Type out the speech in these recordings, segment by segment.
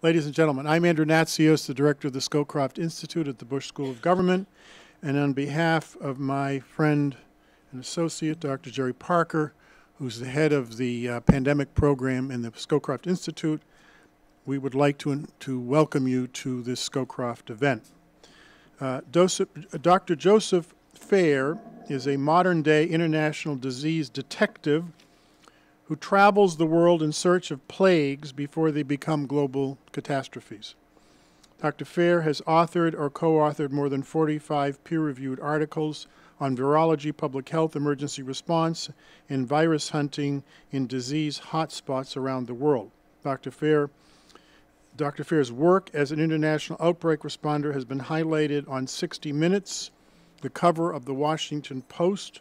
Ladies and gentlemen, I'm Andrew Natsios, the director of the Scowcroft Institute at the Bush School of Government, and on behalf of my friend and associate, Dr. Jerry Parker, who's the head of the uh, pandemic program in the Scowcroft Institute, we would like to, to welcome you to this Scowcroft event. Uh, Dr. Joseph Fair is a modern-day international disease detective who travels the world in search of plagues before they become global catastrophes. Dr. Fair has authored or co-authored more than 45 peer-reviewed articles on virology, public health, emergency response, and virus hunting in disease hotspots around the world. Dr. Fair Dr. Fair's work as an international outbreak responder has been highlighted on 60 Minutes, the cover of the Washington Post,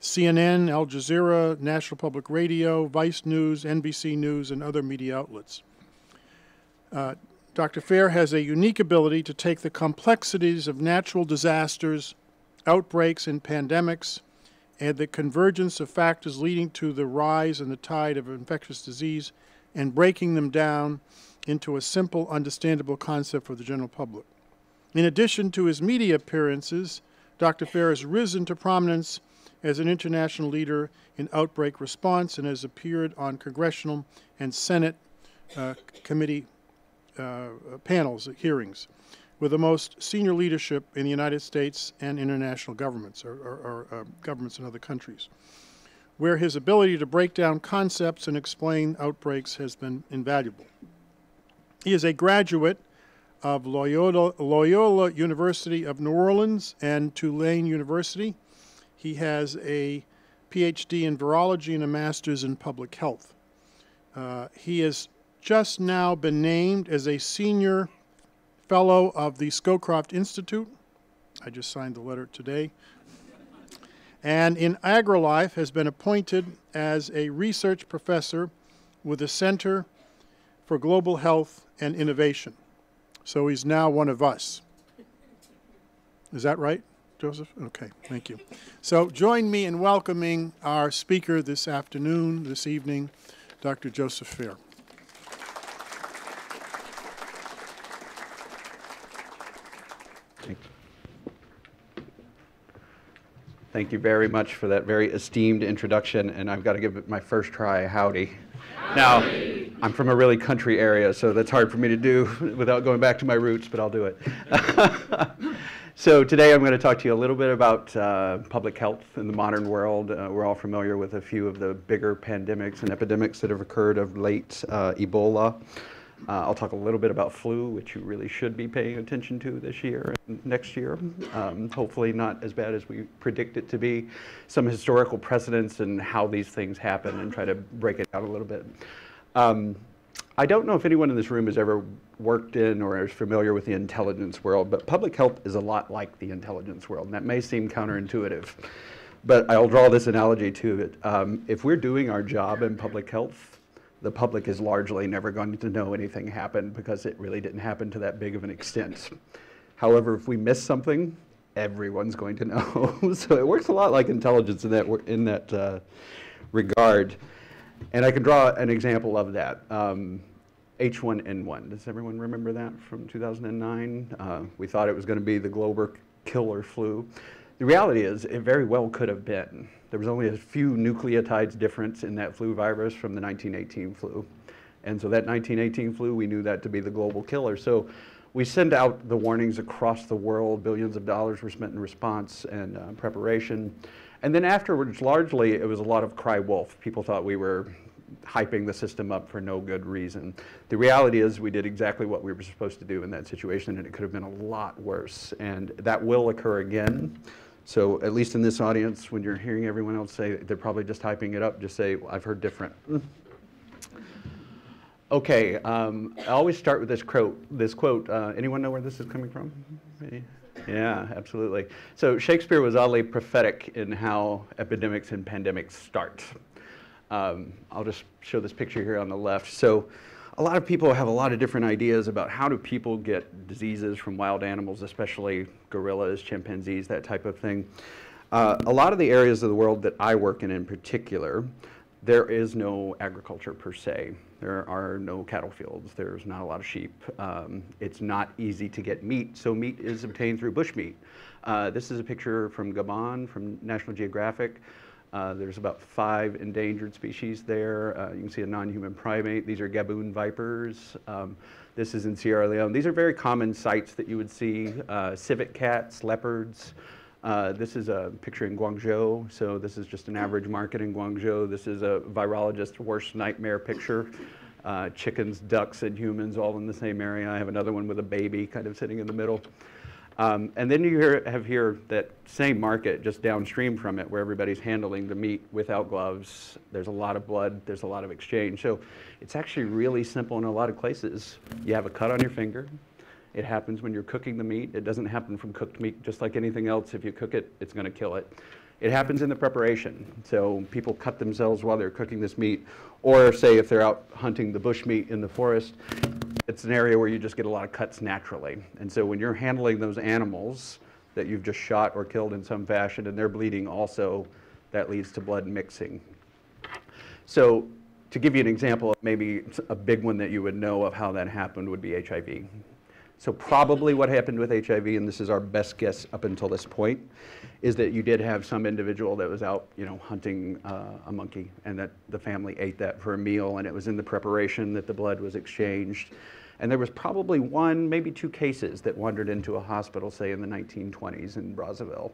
CNN, Al Jazeera, National Public Radio, Vice News, NBC News, and other media outlets. Uh, Dr. Fair has a unique ability to take the complexities of natural disasters, outbreaks, and pandemics, and the convergence of factors leading to the rise and the tide of infectious disease, and breaking them down into a simple, understandable concept for the general public. In addition to his media appearances, Dr. Fair has risen to prominence as an international leader in outbreak response and has appeared on congressional and Senate uh, committee uh, panels, hearings, with the most senior leadership in the United States and international governments, or, or, or uh, governments in other countries, where his ability to break down concepts and explain outbreaks has been invaluable. He is a graduate of Loyola, Loyola University of New Orleans and Tulane University he has a PhD in virology and a master's in public health. Uh, he has just now been named as a senior fellow of the Scowcroft Institute. I just signed the letter today. And in AgriLife has been appointed as a research professor with the Center for Global Health and Innovation. So he's now one of us. Is that right? Joseph? Okay, thank you. So join me in welcoming our speaker this afternoon, this evening, Dr. Joseph Fair. Thank you. Thank you very much for that very esteemed introduction, and I've got to give it my first try, howdy. howdy. Now, I'm from a really country area, so that's hard for me to do without going back to my roots, but I'll do it. So today I'm going to talk to you a little bit about uh, public health in the modern world. Uh, we're all familiar with a few of the bigger pandemics and epidemics that have occurred of late, uh, Ebola. Uh, I'll talk a little bit about flu, which you really should be paying attention to this year and next year. Um, hopefully not as bad as we predict it to be. Some historical precedents and how these things happen and try to break it down a little bit. Um, I don't know if anyone in this room has ever worked in or is familiar with the intelligence world, but public health is a lot like the intelligence world, and that may seem counterintuitive. But I'll draw this analogy to it. Um, if we're doing our job in public health, the public is largely never going to know anything happened because it really didn't happen to that big of an extent. However, if we miss something, everyone's going to know. so it works a lot like intelligence in that, in that uh, regard. And I can draw an example of that. Um, H1N1. Does everyone remember that from 2009? Uh, we thought it was going to be the global killer flu. The reality is it very well could have been. There was only a few nucleotides difference in that flu virus from the 1918 flu. And so that 1918 flu, we knew that to be the global killer. So we send out the warnings across the world. Billions of dollars were spent in response and uh, preparation. And then afterwards, largely, it was a lot of cry wolf. People thought we were hyping the system up for no good reason. The reality is we did exactly what we were supposed to do in that situation, and it could have been a lot worse. And that will occur again. So at least in this audience, when you're hearing everyone else say they're probably just hyping it up, just say, well, I've heard different. Okay, um, I always start with this quote. This quote. Uh, anyone know where this is coming from? Yeah, absolutely. So Shakespeare was oddly prophetic in how epidemics and pandemics start. Um, I'll just show this picture here on the left. So a lot of people have a lot of different ideas about how do people get diseases from wild animals, especially gorillas, chimpanzees, that type of thing. Uh, a lot of the areas of the world that I work in in particular, there is no agriculture per se. There are no cattle fields. There's not a lot of sheep. Um, it's not easy to get meat, so meat is obtained through bushmeat. Uh, this is a picture from Gabon from National Geographic. Uh, there's about five endangered species there. Uh, you can see a non-human primate. These are Gaboon vipers. Um, this is in Sierra Leone. These are very common sights that you would see. Uh, civet cats, leopards, uh, this is a picture in Guangzhou, so this is just an average market in Guangzhou. This is a virologist's worst nightmare picture. Uh, chickens, ducks, and humans all in the same area. I have another one with a baby kind of sitting in the middle. Um, and then you hear, have here that same market just downstream from it where everybody's handling the meat without gloves. There's a lot of blood, there's a lot of exchange. So it's actually really simple in a lot of places. You have a cut on your finger, it happens when you're cooking the meat. It doesn't happen from cooked meat, just like anything else. If you cook it, it's going to kill it. It happens in the preparation. So people cut themselves while they're cooking this meat, or say if they're out hunting the bush meat in the forest, it's an area where you just get a lot of cuts naturally. And so when you're handling those animals that you've just shot or killed in some fashion and they're bleeding also, that leads to blood mixing. So to give you an example, maybe a big one that you would know of how that happened would be HIV. So probably what happened with HIV, and this is our best guess up until this point, is that you did have some individual that was out, you know, hunting uh, a monkey, and that the family ate that for a meal, and it was in the preparation that the blood was exchanged. And there was probably one, maybe two cases that wandered into a hospital, say in the 1920s in Brazzaville.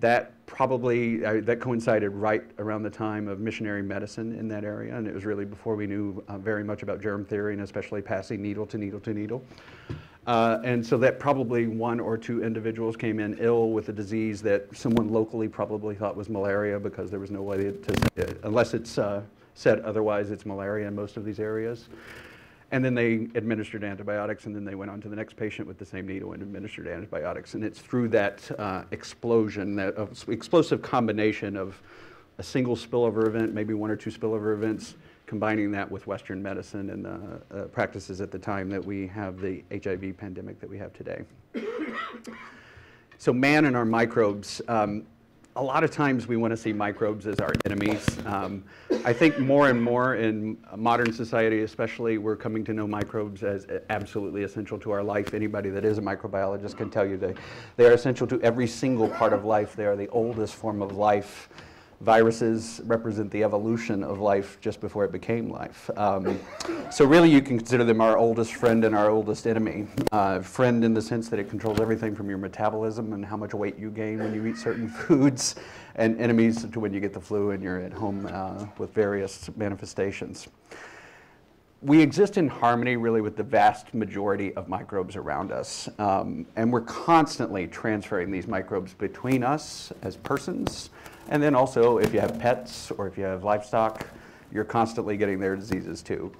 That probably, uh, that coincided right around the time of missionary medicine in that area, and it was really before we knew uh, very much about germ theory, and especially passing needle to needle to needle. Uh, and so that probably one or two individuals came in ill with a disease that someone locally probably thought was malaria because there was no way to, unless it's uh, said otherwise, it's malaria in most of these areas. And then they administered antibiotics, and then they went on to the next patient with the same needle and administered antibiotics. And it's through that uh, explosion, that explosive combination of a single spillover event, maybe one or two spillover events, combining that with Western medicine and uh, uh, practices at the time that we have the HIV pandemic that we have today. so man and our microbes, um, a lot of times we want to see microbes as our enemies. Um, I think more and more in modern society, especially, we're coming to know microbes as absolutely essential to our life. Anybody that is a microbiologist can tell you they, they are essential to every single part of life. They are the oldest form of life viruses represent the evolution of life just before it became life. Um, so really you can consider them our oldest friend and our oldest enemy. Uh, friend in the sense that it controls everything from your metabolism and how much weight you gain when you eat certain foods, and enemies to when you get the flu and you're at home uh, with various manifestations. We exist in harmony really with the vast majority of microbes around us. Um, and we're constantly transferring these microbes between us as persons, and then also, if you have pets or if you have livestock, you're constantly getting their diseases too.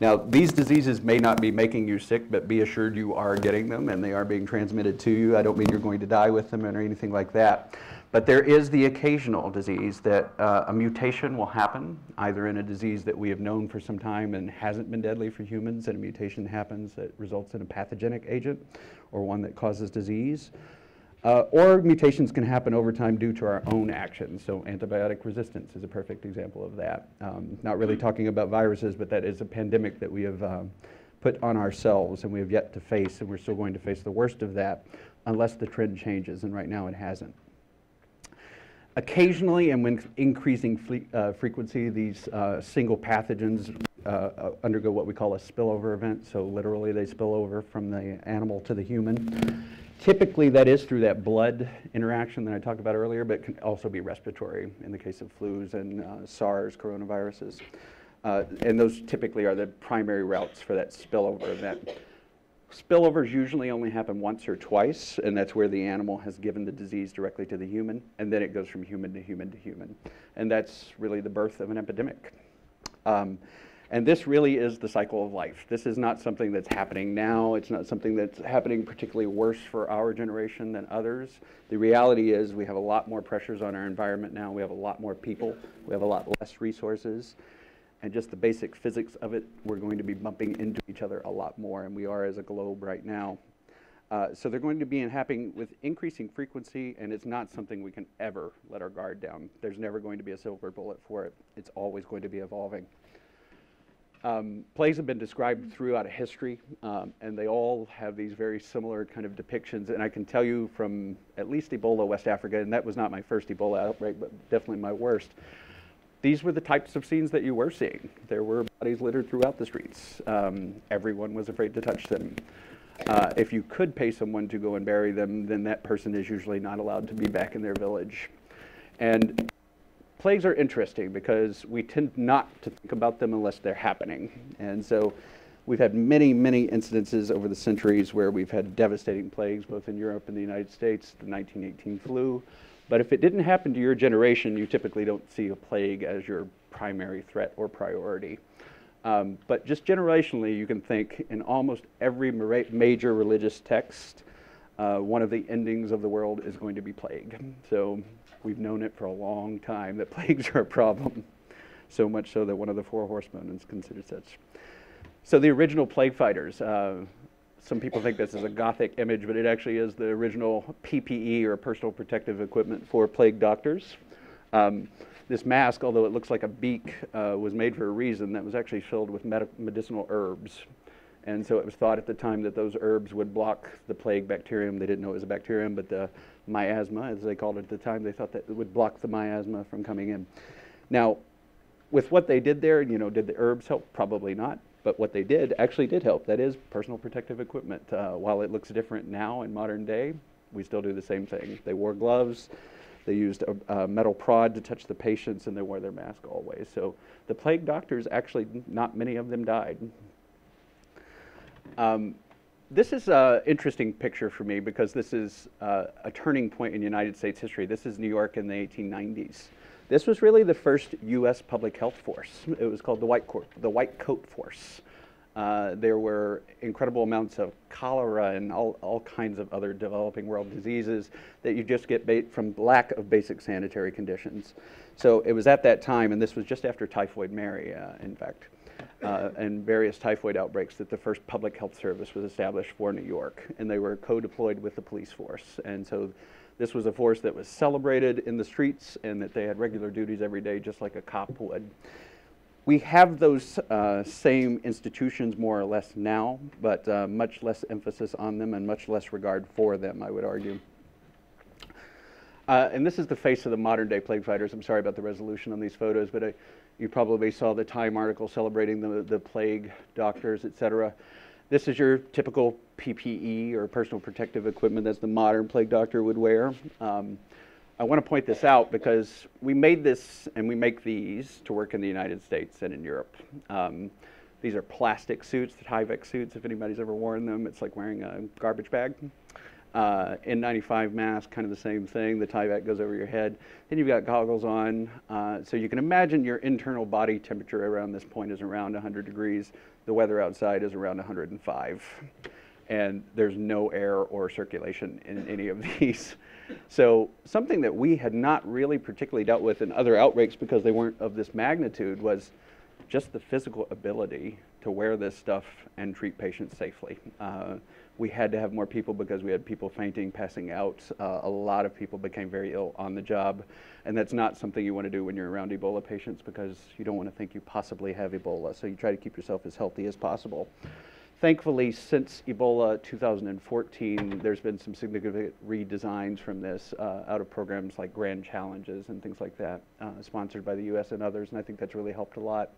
Now, these diseases may not be making you sick, but be assured you are getting them and they are being transmitted to you. I don't mean you're going to die with them or anything like that. But there is the occasional disease that uh, a mutation will happen, either in a disease that we have known for some time and hasn't been deadly for humans, and a mutation happens that results in a pathogenic agent or one that causes disease. Uh, or mutations can happen over time due to our own actions. So antibiotic resistance is a perfect example of that. Um, not really talking about viruses, but that is a pandemic that we have um, put on ourselves and we have yet to face, and we're still going to face the worst of that unless the trend changes, and right now it hasn't. Occasionally, and when increasing uh, frequency, these uh, single pathogens uh, uh, undergo what we call a spillover event. So literally they spill over from the animal to the human. Typically, that is through that blood interaction that I talked about earlier, but can also be respiratory in the case of flus and uh, SARS coronaviruses. Uh, and those typically are the primary routes for that spillover event. Spillovers usually only happen once or twice, and that's where the animal has given the disease directly to the human, and then it goes from human to human to human. And that's really the birth of an epidemic. Um, and this really is the cycle of life. This is not something that's happening now. It's not something that's happening particularly worse for our generation than others. The reality is we have a lot more pressures on our environment now. We have a lot more people. We have a lot less resources. And just the basic physics of it, we're going to be bumping into each other a lot more, and we are as a globe right now. Uh, so they're going to be happening with increasing frequency, and it's not something we can ever let our guard down. There's never going to be a silver bullet for it. It's always going to be evolving. Um, plays have been described throughout history, um, and they all have these very similar kind of depictions. And I can tell you from at least Ebola, West Africa, and that was not my first Ebola outbreak, but definitely my worst. These were the types of scenes that you were seeing. There were bodies littered throughout the streets. Um, everyone was afraid to touch them. Uh, if you could pay someone to go and bury them, then that person is usually not allowed to be back in their village. And plagues are interesting because we tend not to think about them unless they're happening. And so we've had many, many incidences over the centuries where we've had devastating plagues, both in Europe and the United States, the 1918 flu. But if it didn't happen to your generation, you typically don't see a plague as your primary threat or priority. Um, but just generationally, you can think in almost every major religious text, uh, one of the endings of the world is going to be plague. So We've known it for a long time that plagues are a problem, so much so that one of the four horsemen is considered such. So the original plague fighters, uh, some people think this is a gothic image, but it actually is the original PPE or personal protective equipment for plague doctors. Um, this mask, although it looks like a beak, uh, was made for a reason that was actually filled with medicinal herbs. And so it was thought at the time that those herbs would block the plague bacterium. They didn't know it was a bacterium, but the miasma, as they called it at the time, they thought that it would block the miasma from coming in. Now, with what they did there, you know, did the herbs help? Probably not. But what they did actually did help. That is personal protective equipment. Uh, while it looks different now in modern day, we still do the same thing. They wore gloves. They used a, a, metal prod to touch the patients, and they wore their mask always. So the plague doctors, actually, not many of them died. Um, this is an interesting picture for me because this is uh, a turning point in United States history. This is New York in the 1890s. This was really the first U.S. public health force. It was called the White, Court, the White Coat Force. Uh, there were incredible amounts of cholera and all, all kinds of other developing world diseases that you just get from lack of basic sanitary conditions. So it was at that time, and this was just after Typhoid Mary, uh, in fact, uh, and various typhoid outbreaks that the first public health service was established for New York, and they were co-deployed with the police force. And so this was a force that was celebrated in the streets and that they had regular duties every day, just like a cop would. We have those uh, same institutions more or less now, but uh, much less emphasis on them and much less regard for them, I would argue. Uh, and this is the face of the modern day plague fighters. I'm sorry about the resolution on these photos, but I, you probably saw the Time article celebrating the, the plague doctors, et cetera. This is your typical PPE or personal protective equipment that the modern plague doctor would wear. Um, I want to point this out because we made this and we make these to work in the United States and in Europe. Um, these are plastic suits, the Tyvek suits. If anybody's ever worn them, it's like wearing a garbage bag. Uh, N95 mask, kind of the same thing. The Tyvek goes over your head. Then you've got goggles on. Uh, so you can imagine your internal body temperature around this point is around 100 degrees. The weather outside is around 105. And there's no air or circulation in any of these. So something that we had not really particularly dealt with in other outbreaks because they weren't of this magnitude was just the physical ability to wear this stuff and treat patients safely. Uh, we had to have more people because we had people fainting, passing out. Uh, a lot of people became very ill on the job. And that's not something you want to do when you're around Ebola patients because you don't want to think you possibly have Ebola. So you try to keep yourself as healthy as possible. Thankfully, since Ebola 2014, there's been some significant redesigns from this uh, out of programs like Grand Challenges and things like that, uh, sponsored by the US and others. And I think that's really helped a lot.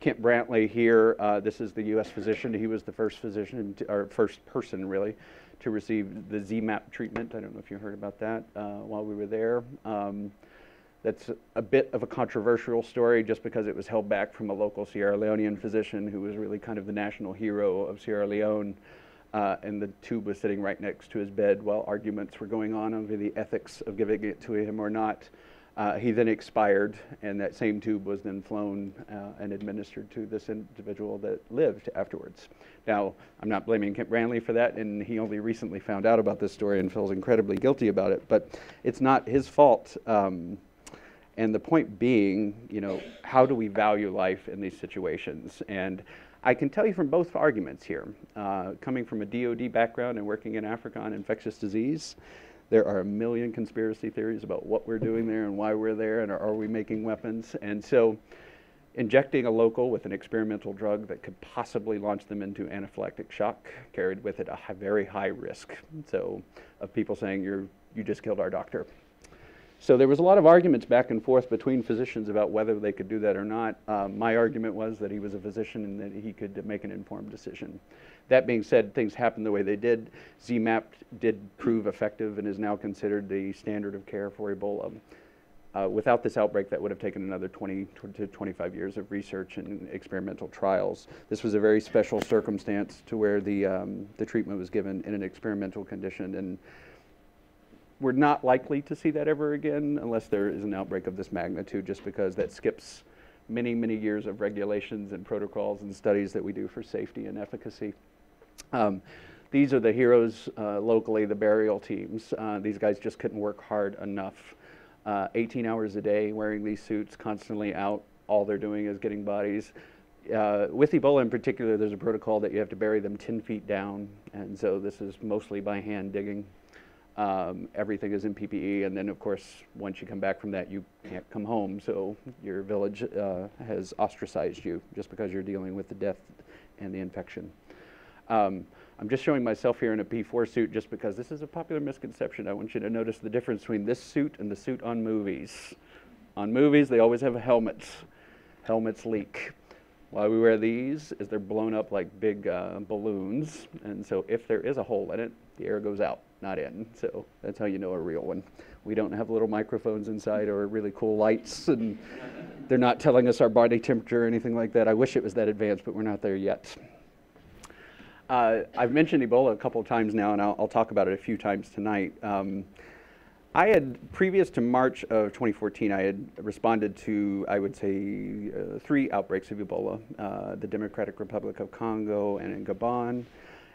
Kent Brantly here, uh, this is the U.S. physician. He was the first physician, to, or first person really, to receive the ZMapp treatment. I don't know if you heard about that uh, while we were there. Um, that's a bit of a controversial story just because it was held back from a local Sierra Leonean physician who was really kind of the national hero of Sierra Leone. Uh, and the tube was sitting right next to his bed while arguments were going on over the ethics of giving it to him or not. Uh, he then expired, and that same tube was then flown uh, and administered to this individual that lived afterwards. Now, I'm not blaming Kent Brantly for that, and he only recently found out about this story and feels incredibly guilty about it, but it's not his fault. Um, and the point being, you know, how do we value life in these situations? And I can tell you from both arguments here, uh, coming from a DoD background and working in Africa on infectious disease, there are a million conspiracy theories about what we're doing there and why we're there and are, we making weapons. And so injecting a local with an experimental drug that could possibly launch them into anaphylactic shock carried with it a very high risk. So of people saying you're you just killed our doctor. So there was a lot of arguments back and forth between physicians about whether they could do that or not. Um, my argument was that he was a physician and that he could make an informed decision. That being said, things happened the way they did. ZMapp did prove effective and is now considered the standard of care for Ebola. Uh, without this outbreak, that would have taken another 20 to 25 years of research and experimental trials. This was a very special circumstance to where the, um, the treatment was given in an experimental condition. And we're not likely to see that ever again unless there is an outbreak of this magnitude, just because that skips many, many years of regulations and protocols and studies that we do for safety and efficacy. Um, these are the heroes uh, locally, the burial teams. Uh, these guys just couldn't work hard enough. Uh, 18 hours a day wearing these suits, constantly out. All they're doing is getting bodies. Uh, with Ebola in particular, there's a protocol that you have to bury them 10 feet down, and so this is mostly by hand digging. Um, everything is in PPE, and then of course, once you come back from that, you can't come home. So your village uh, has ostracized you just because you're dealing with the death and the infection. Um, I'm just showing myself here in a P4 suit just because this is a popular misconception. I want you to notice the difference between this suit and the suit on movies. On movies, they always have helmets. Helmets leak. Why we wear these is they're blown up like big uh, balloons, and so if there is a hole in it, the air goes out, not in. So that's how you know a real one. We don't have little microphones inside or really cool lights, and they're not telling us our body temperature or anything like that. I wish it was that advanced, but we're not there yet. Uh, I've mentioned Ebola a couple of times now, and I'll, I'll talk about it a few times tonight. Um, I had, previous to March of 2014, I had responded to, I would say, uh, three outbreaks of Ebola, uh, the Democratic Republic of Congo and in Gabon.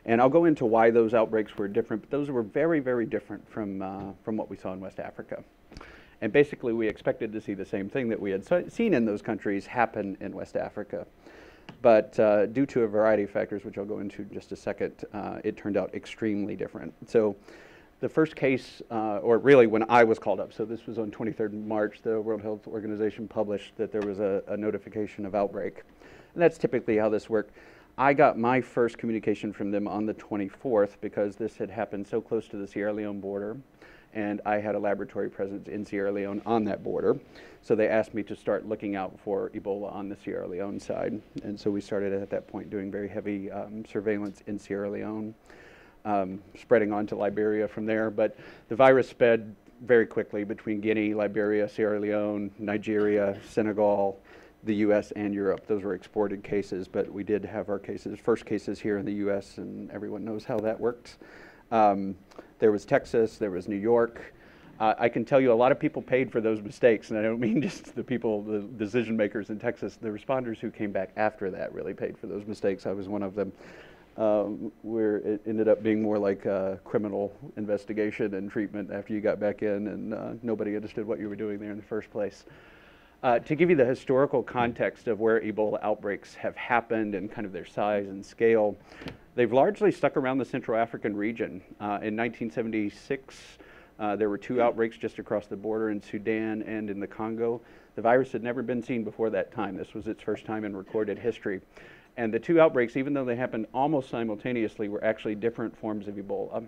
And I'll go into why those outbreaks were different, but those were very, very different from, uh, from what we saw in West Africa. And basically, we expected to see the same thing that we had seen in those countries happen in West Africa. But uh, due to a variety of factors, which I'll go into in just a second, uh, it turned out extremely different. So the first case, uh, or really when I was called up, so this was on 23rd March, the World Health Organization published that there was a, a notification of outbreak. And that's typically how this worked. I got my first communication from them on the 24th because this had happened so close to the Sierra Leone border and I had a laboratory presence in Sierra Leone on that border. So they asked me to start looking out for Ebola on the Sierra Leone side. And so we started at that point doing very heavy um, surveillance in Sierra Leone, um, spreading on to Liberia from there. But the virus sped very quickly between Guinea, Liberia, Sierra Leone, Nigeria, Senegal, the US and Europe. Those were exported cases, but we did have our cases, first cases here in the US, and everyone knows how that works. Um, there was Texas, there was New York. Uh, I can tell you a lot of people paid for those mistakes, and I don't mean just the people, the decision makers in Texas. The responders who came back after that really paid for those mistakes. I was one of them. Um, where it ended up being more like a criminal investigation and treatment after you got back in, and uh, nobody understood what you were doing there in the first place. Uh, to give you the historical context of where Ebola outbreaks have happened and kind of their size and scale, they've largely stuck around the Central African region. Uh, in 1976, uh, there were two outbreaks just across the border in Sudan and in the Congo. The virus had never been seen before that time. This was its first time in recorded history. And the two outbreaks, even though they happened almost simultaneously, were actually different forms of Ebola.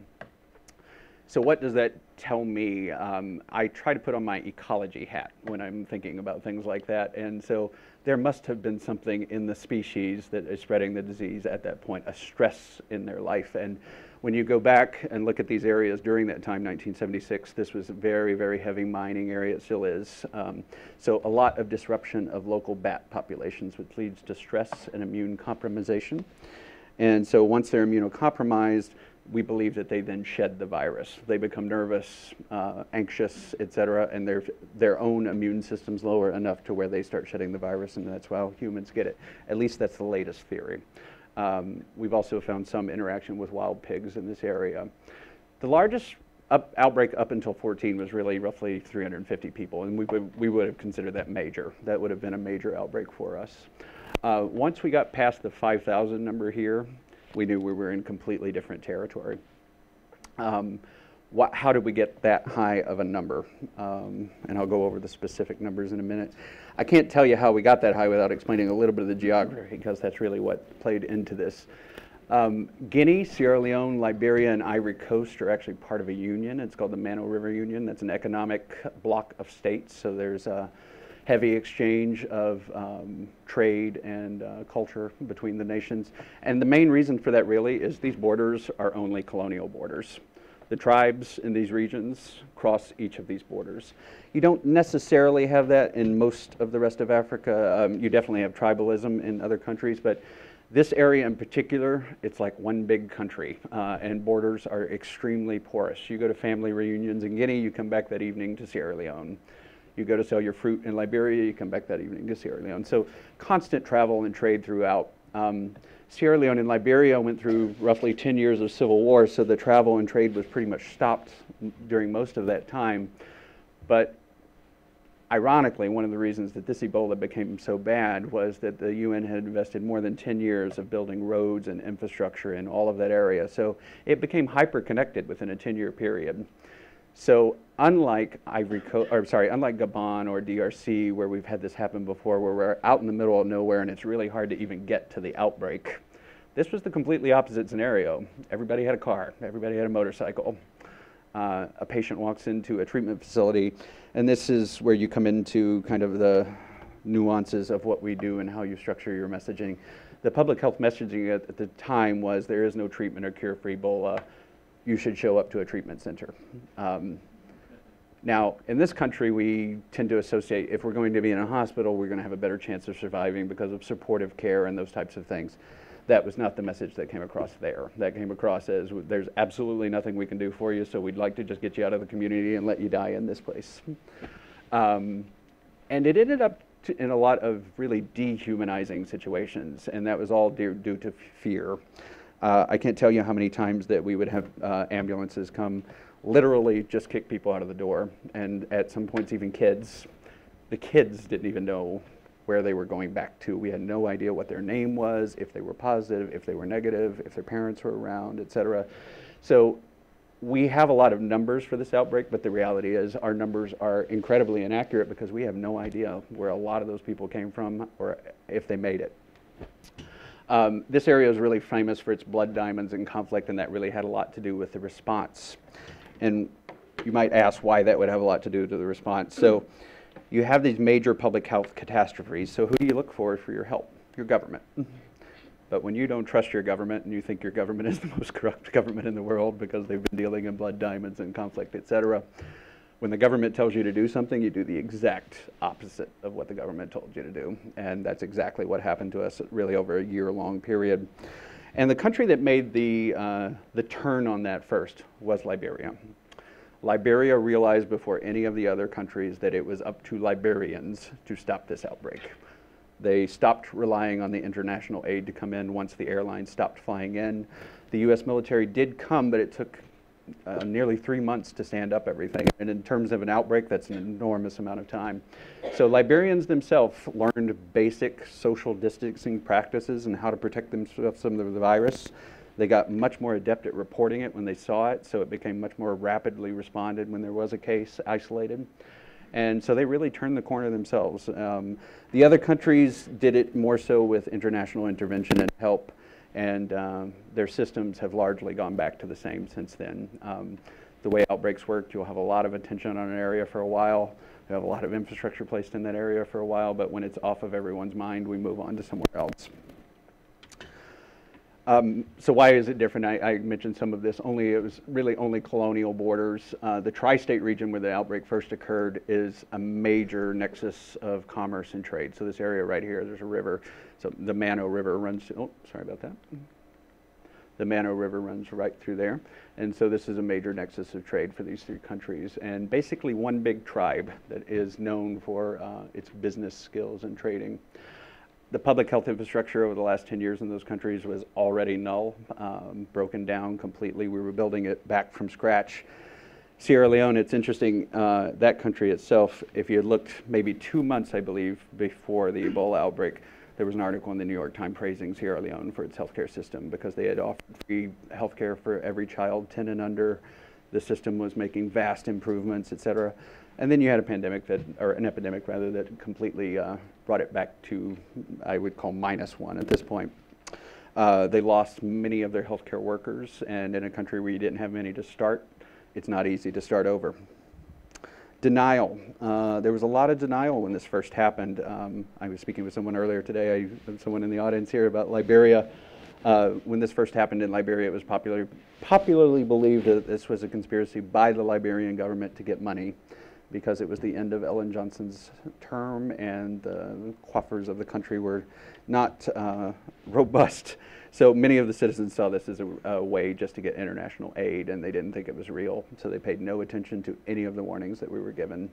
So what does that tell me? Um, I try to put on my ecology hat when I'm thinking about things like that. And so there must have been something in the species that is spreading the disease at that point, a stress in their life. And when you go back and look at these areas during that time, 1976, this was a very, very heavy mining area. It still is. Um, so a lot of disruption of local bat populations, which leads to stress and immune compromisation. And so once they're immunocompromised, we believe that they then shed the virus. They become nervous, uh, anxious, et cetera, and their, their own immune system's lower enough to where they start shedding the virus, and that's how humans get it. At least that's the latest theory. Um, we've also found some interaction with wild pigs in this area. The largest up, outbreak up until 14 was really roughly 350 people, and we would, we would have considered that major. That would have been a major outbreak for us. Uh, once we got past the 5,000 number here, we knew we were in completely different territory. Um, what, how did we get that high of a number? Um, and I'll go over the specific numbers in a minute. I can't tell you how we got that high without explaining a little bit of the geography, because that's really what played into this. Um, Guinea, Sierra Leone, Liberia, and Ivory Coast are actually part of a union. It's called the Mano River Union. That's an economic block of states. So there's a heavy exchange of um, trade and uh, culture between the nations. And the main reason for that really is these borders are only colonial borders. The tribes in these regions cross each of these borders. You don't necessarily have that in most of the rest of Africa. Um, you definitely have tribalism in other countries, but this area in particular, it's like one big country, uh, and borders are extremely porous. You go to family reunions in Guinea, you come back that evening to Sierra Leone. You go to sell your fruit in Liberia, you come back that evening to Sierra Leone. So constant travel and trade throughout. Um, Sierra Leone and Liberia went through roughly 10 years of civil war, so the travel and trade was pretty much stopped during most of that time. But ironically, one of the reasons that this Ebola became so bad was that the UN had invested more than 10 years of building roads and infrastructure in all of that area. So it became hyper connected within a 10 year period. So unlike Ivory Coast, or sorry, unlike Gabon or DRC, where we've had this happen before, where we're out in the middle of nowhere and it's really hard to even get to the outbreak, this was the completely opposite scenario. Everybody had a car, everybody had a motorcycle. Uh, a patient walks into a treatment facility, and this is where you come into kind of the nuances of what we do and how you structure your messaging. The public health messaging at, at the time was there is no treatment or cure for Ebola you should show up to a treatment center. Um, now, in this country, we tend to associate if we're going to be in a hospital, we're going to have a better chance of surviving because of supportive care and those types of things. That was not the message that came across there. That came across as there's absolutely nothing we can do for you, so we'd like to just get you out of the community and let you die in this place. Um, and it ended up to, in a lot of really dehumanizing situations, and that was all due, due to fear. Uh, I can't tell you how many times that we would have uh, ambulances come literally just kick people out of the door, and at some points, even kids. The kids didn't even know where they were going back to. We had no idea what their name was, if they were positive, if they were negative, if their parents were around, et cetera. So we have a lot of numbers for this outbreak, but the reality is our numbers are incredibly inaccurate because we have no idea where a lot of those people came from or if they made it. Um, this area is really famous for its blood diamonds and conflict, and that really had a lot to do with the response. And you might ask why that would have a lot to do to the response. So you have these major public health catastrophes. So who do you look for for your help? Your government. But when you don't trust your government and you think your government is the most corrupt government in the world because they've been dealing in blood diamonds and conflict, et cetera, when the government tells you to do something, you do the exact opposite of what the government told you to do. And that's exactly what happened to us really over a year long period. And the country that made the, uh, the turn on that first was Liberia. Liberia realized before any of the other countries that it was up to Liberians to stop this outbreak. They stopped relying on the international aid to come in once the airlines stopped flying in. The US military did come, but it took uh, nearly three months to stand up everything. And in terms of an outbreak, that's an enormous amount of time. So Liberians themselves learned basic social distancing practices and how to protect themselves from the virus. They got much more adept at reporting it when they saw it, so it became much more rapidly responded when there was a case isolated. And so they really turned the corner themselves. Um, the other countries did it more so with international intervention and help and um, their systems have largely gone back to the same since then. Um, the way outbreaks work, you'll have a lot of attention on an area for a while. You have a lot of infrastructure placed in that area for a while, but when it's off of everyone's mind, we move on to somewhere else. Um, so why is it different? I, I, mentioned some of this. Only it was really only colonial borders. Uh, the tri-state region where the outbreak first occurred is a major nexus of commerce and trade. So this area right here, there's a river. So the Mano River runs. Oh, sorry about that. The Mano River runs right through there, and so this is a major nexus of trade for these three countries. And basically, one big tribe that is known for uh, its business skills and trading the public health infrastructure over the last 10 years in those countries was already null, um, broken down completely. We were building it back from scratch. Sierra Leone, it's interesting, uh, that country itself, if you had looked maybe two months, I believe, before the Ebola outbreak, there was an article in the New York Times praising Sierra Leone for its healthcare system because they had offered free healthcare for every child 10 and under. The system was making vast improvements, et cetera. And then you had a pandemic that, or an epidemic rather, that completely uh, brought it back to, I would call minus one at this point. Uh, they lost many of their healthcare workers, and in a country where you didn't have many to start, it's not easy to start over. Denial. Uh, there was a lot of denial when this first happened. Um, I was speaking with someone earlier today, I, someone in the audience here, about Liberia. Uh, when this first happened in Liberia, it was popular, popularly believed that this was a conspiracy by the Liberian government to get money because it was the end of Ellen Johnson's term and the coffers of the country were not uh, robust. So many of the citizens saw this as a, a, way just to get international aid and they didn't think it was real. So they paid no attention to any of the warnings that we were given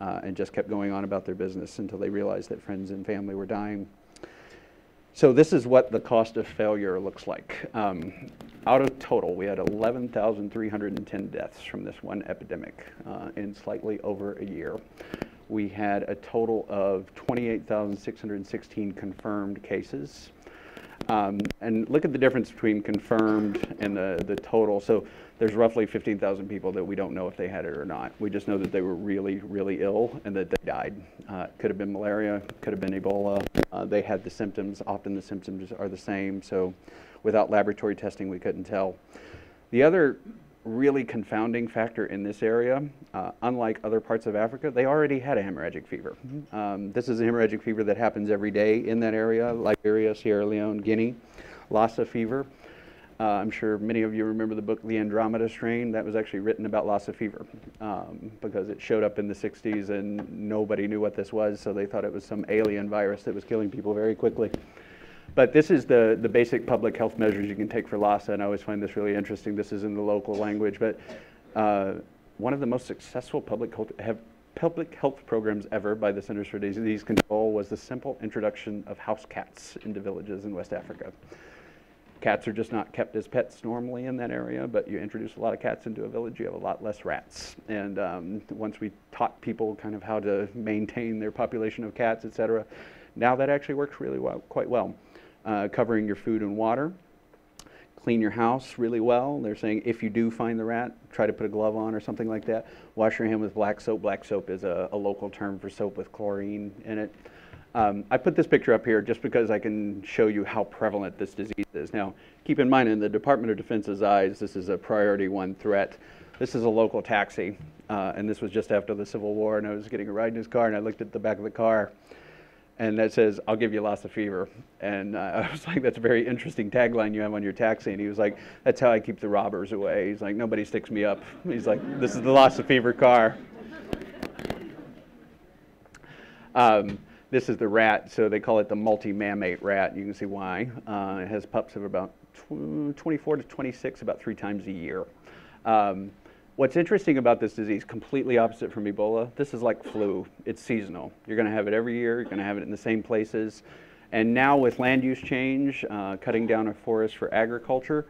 uh, and just kept going on about their business until they realized that friends and family were dying. So this is what the cost of failure looks like. Um, out of total, we had 11,310 deaths from this one epidemic uh, in slightly over a year. We had a total of 28,616 confirmed cases. Um, and look at the difference between confirmed and the, the total. So there's roughly 15,000 people that we don't know if they had it or not. We just know that they were really, really ill and that they died. Uh, could have been malaria, could have been Ebola. Uh, they had the symptoms. Often the symptoms are the same. So without laboratory testing, we couldn't tell. The other really confounding factor in this area, uh, unlike other parts of Africa, they already had a hemorrhagic fever. Um, this is a hemorrhagic fever that happens every day in that area, Liberia, Sierra Leone, Guinea, Lassa fever. Uh, I'm sure many of you remember the book The Andromeda Strain. That was actually written about Lassa fever um, because it showed up in the 60s and nobody knew what this was, so they thought it was some alien virus that was killing people very quickly. But this is the, the basic public health measures you can take for Lassa, and I always find this really interesting. This is in the local language, but uh, one of the most successful public health, have public health programs ever by the Centers for Disease Control was the simple introduction of house cats into villages in West Africa. Cats are just not kept as pets normally in that area, but you introduce a lot of cats into a village, you have a lot less rats. And um, once we taught people kind of how to maintain their population of cats, et cetera, now that actually works really well, quite well uh, covering your food and water. Clean your house really well. They're saying if you do find the rat, try to put a glove on or something like that. Wash your hand with black soap. Black soap is a, a local term for soap with chlorine in it. Um, I put this picture up here just because I can show you how prevalent this disease is. Now, keep in mind, in the Department of Defense's eyes, this is a priority one threat. This is a local taxi, uh, and this was just after the Civil War, and I was getting a ride in his car, and I looked at the back of the car, and that says, I'll give you Lassa fever. And uh, I was like, that's a very interesting tagline you have on your taxi. And he was like, that's how I keep the robbers away. He's like, nobody sticks me up. He's like, this is the Lassa fever car. Um, this is the rat, so they call it the multi-mammate rat. You can see why. Uh, it has pups of about tw 24 to 26, about three times a year. Um, What's interesting about this disease, completely opposite from Ebola, this is like flu. It's seasonal. You're going to have it every year. You're going to have it in the same places. And now with land use change, uh, cutting down a forest for agriculture,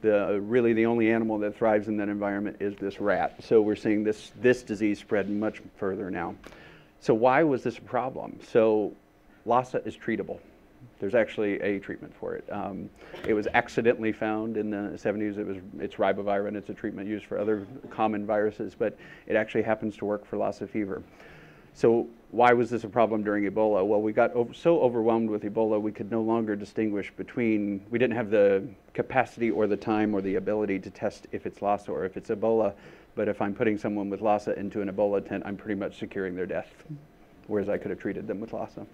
the, really the only animal that thrives in that environment is this rat. So we're seeing this, this disease spread much further now. So why was this a problem? So Lassa is treatable. There's actually a treatment for it. Um, it was accidentally found in the 70s. It was it's ribavirin. It's a treatment used for other common viruses, but it actually happens to work for Lassa fever. So why was this a problem during Ebola? Well, we got so overwhelmed with Ebola, we could no longer distinguish between, we didn't have the capacity or the time or the ability to test if it's Lassa or if it's Ebola. But if I'm putting someone with Lassa into an Ebola tent, I'm pretty much securing their death, whereas I could have treated them with Lassa.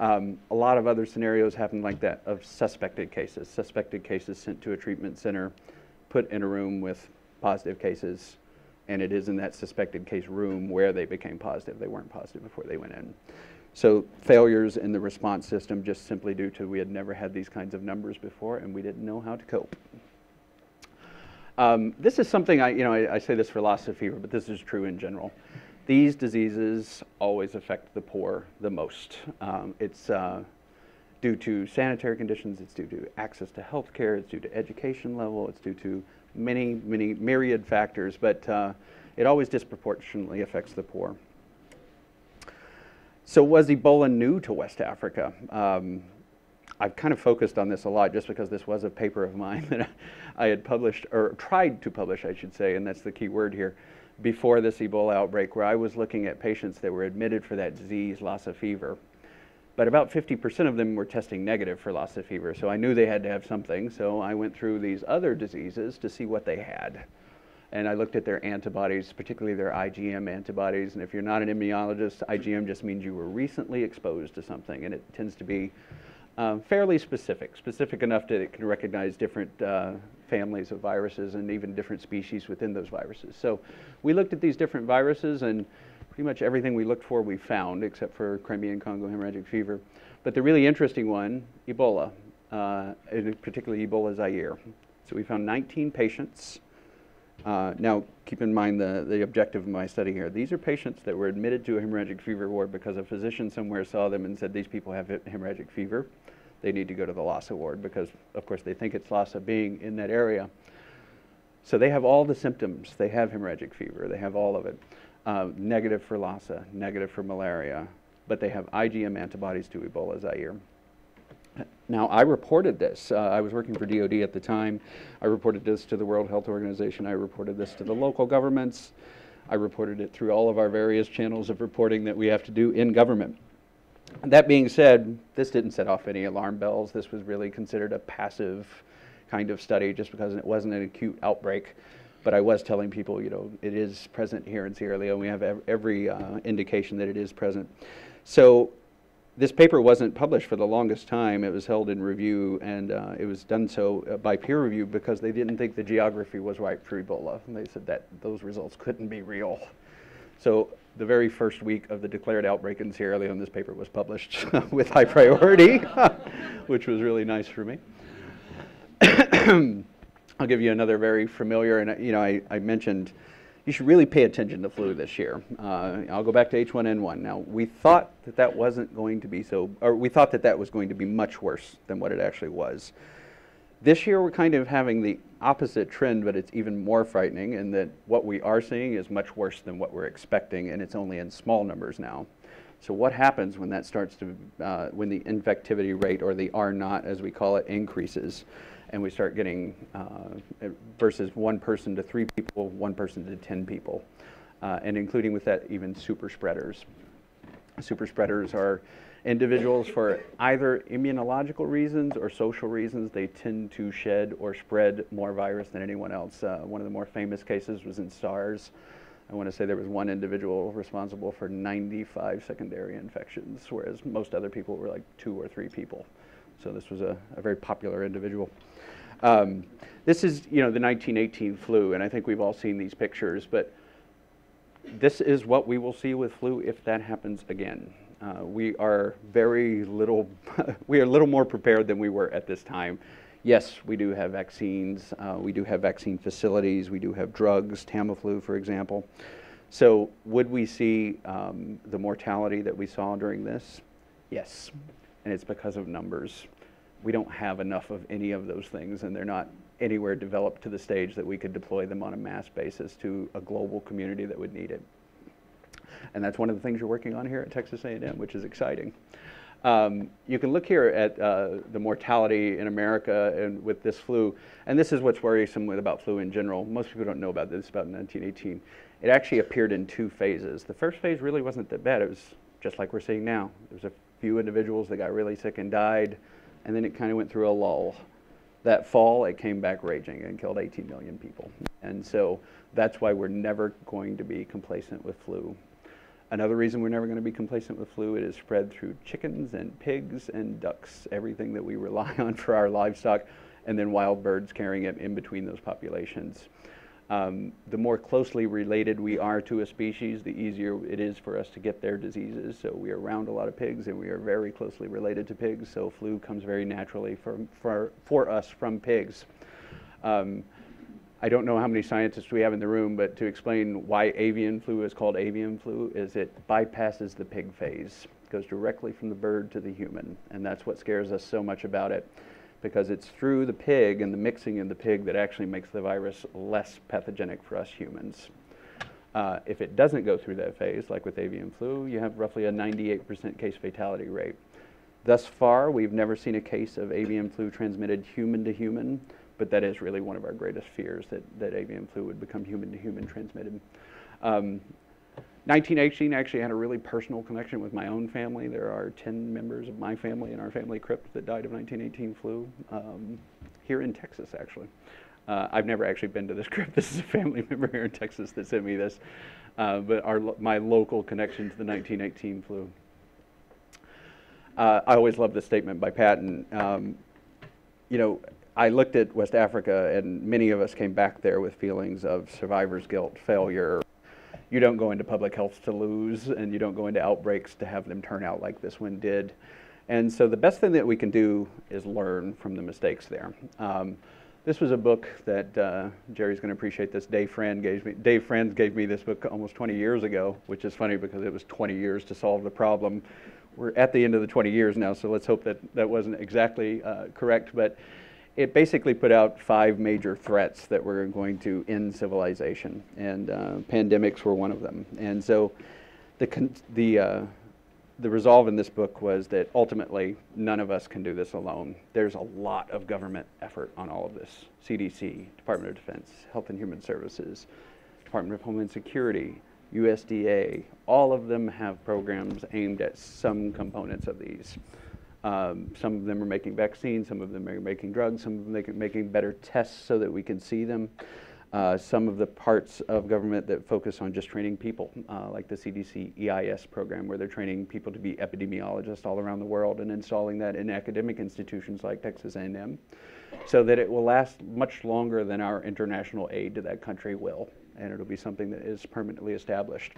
Um, a lot of other scenarios happen like that of suspected cases. Suspected cases sent to a treatment center, put in a room with positive cases, and it is in that suspected case room where they became positive. They weren't positive before they went in. So failures in the response system just simply due to we had never had these kinds of numbers before and we didn't know how to cope. Um, this is something I, you know, I, I say this fever, but this is true in general. These diseases always affect the poor the most. Um, it's uh, due to sanitary conditions, it's due to access to health care, it's due to education level, it's due to many, many myriad factors, but uh, it always disproportionately affects the poor. So was Ebola new to West Africa? Um, I've kind of focused on this a lot just because this was a paper of mine that I had published, or tried to publish, I should say, and that's the key word here, before this Ebola outbreak, where I was looking at patients that were admitted for that disease, Lassa fever. But about 50% of them were testing negative for Lassa fever, so I knew they had to have something, so I went through these other diseases to see what they had. And I looked at their antibodies, particularly their IgM antibodies, and if you're not an immunologist, IgM just means you were recently exposed to something, and it tends to be um, fairly specific, specific enough that it can recognize different uh, families of viruses and even different species within those viruses. So we looked at these different viruses and pretty much everything we looked for we found except for Crimean Congo hemorrhagic fever. But the really interesting one, Ebola, uh, particularly Ebola Zaire. So we found 19 patients. Uh, now, keep in mind the, the objective of my study here. These are patients that were admitted to a hemorrhagic fever ward because a physician somewhere saw them and said, these people have hemorrhagic fever they need to go to the Lassa ward because, of course, they think it's Lassa being in that area. So they have all the symptoms. They have hemorrhagic fever. They have all of it. Uh, negative for Lassa, negative for malaria, but they have IgM antibodies to Ebola Zaire. Now, I reported this. Uh, I was working for DOD at the time. I reported this to the World Health Organization. I reported this to the local governments. I reported it through all of our various channels of reporting that we have to do in government. That being said, this didn't set off any alarm bells. This was really considered a passive kind of study just because it wasn't an acute outbreak. But I was telling people, you know, it is present here in Sierra Leone. We have every uh, indication that it is present. So this paper wasn't published for the longest time. It was held in review, and uh, it was done so uh, by peer review because they didn't think the geography was right for Ebola. And they said that those results couldn't be real. So the very first week of the declared outbreak in Sierra Leone, this paper was published with high priority, which was really nice for me. I'll give you another very familiar, and you know, I, I, mentioned you should really pay attention to flu this year. Uh, I'll go back to H1N1. Now, we thought that that wasn't going to be so, or we thought that that was going to be much worse than what it actually was. This year, we're kind of having the opposite trend, but it's even more frightening in that what we are seeing is much worse than what we're expecting, and it's only in small numbers now. So what happens when that starts to, uh, when the infectivity rate, or the R naught as we call it, increases, and we start getting, uh, versus one person to three people, one person to 10 people, uh, and including with that even super spreaders. Super spreaders are individuals for either immunological reasons or social reasons, they tend to shed or spread more virus than anyone else. Uh, one of the more famous cases was in SARS. I want to say there was one individual responsible for 95 secondary infections, whereas most other people were like two or three people. So this was a, a very popular individual. Um, this is, you know, the 1918 flu, and I think we've all seen these pictures, but this is what we will see with flu if that happens again. Uh, we are very little, we are a little more prepared than we were at this time. Yes, we do have vaccines. Uh, we do have vaccine facilities. We do have drugs, Tamiflu, for example. So would we see um, the mortality that we saw during this? Yes, and it's because of numbers. We don't have enough of any of those things, and they're not anywhere developed to the stage that we could deploy them on a mass basis to a global community that would need it and that's one of the things you're working on here at Texas A&M, which is exciting. Um, you can look here at uh, the mortality in America and with this flu, and this is what's worrisome with about flu in general. Most people don't know about this about 1918. It actually appeared in two phases. The first phase really wasn't that bad. It was just like we're seeing now. There's a few individuals that got really sick and died, and then it kind of went through a lull. That fall, it came back raging and killed 18 million people. And so that's why we're never going to be complacent with flu. Another reason we're never going to be complacent with flu, it is spread through chickens and pigs and ducks, everything that we rely on for our livestock, and then wild birds carrying it in between those populations. Um, the more closely related we are to a species, the easier it is for us to get their diseases. So we are around a lot of pigs and we are very closely related to pigs, so flu comes very naturally from, for, for us from pigs. Um, I don't know how many scientists we have in the room, but to explain why avian flu is called avian flu is it bypasses the pig phase, goes directly from the bird to the human, and that's what scares us so much about it, because it's through the pig and the mixing in the pig that actually makes the virus less pathogenic for us humans. Uh, if it doesn't go through that phase, like with avian flu, you have roughly a 98% case fatality rate. Thus far, we've never seen a case of avian flu transmitted human to human, but that is really one of our greatest fears, that, that avian flu would become human to human transmitted. Um, 1918 actually had a really personal connection with my own family. There are 10 members of my family in our family crypt that died of 1918 flu um, here in Texas, actually. Uh, I've never actually been to this crypt. This is a family member here in Texas that sent me this, uh, but our, my local connection to the 1918 flu. Uh, I always love this statement by Patton. Um, you know, I looked at West Africa, and many of us came back there with feelings of survivor's guilt, failure, you don't go into public health to lose, and you don't go into outbreaks to have them turn out like this one did. And so the best thing that we can do is learn from the mistakes there. Um, this was a book that uh, Jerry's going to appreciate this. Dave Friend gave me. Dave Friend gave me this book almost 20 years ago, which is funny because it was 20 years to solve the problem. We're at the end of the 20 years now, so let's hope that that wasn't exactly uh, correct. But it basically put out five major threats that were going to end civilization, and uh, pandemics were one of them. And so, the the uh, the resolve in this book was that ultimately none of us can do this alone. There's a lot of government effort on all of this: CDC, Department of Defense, Health and Human Services, Department of Homeland Security, USDA. All of them have programs aimed at some components of these. Um, some of them are making vaccines, some of them are making drugs, some of them are making better tests so that we can see them. Uh, some of the parts of government that focus on just training people, uh, like the CDC EIS program, where they're training people to be epidemiologists all around the world and installing that in academic institutions like Texas A&M, so that it will last much longer than our international aid to that country will, and it'll be something that is permanently established.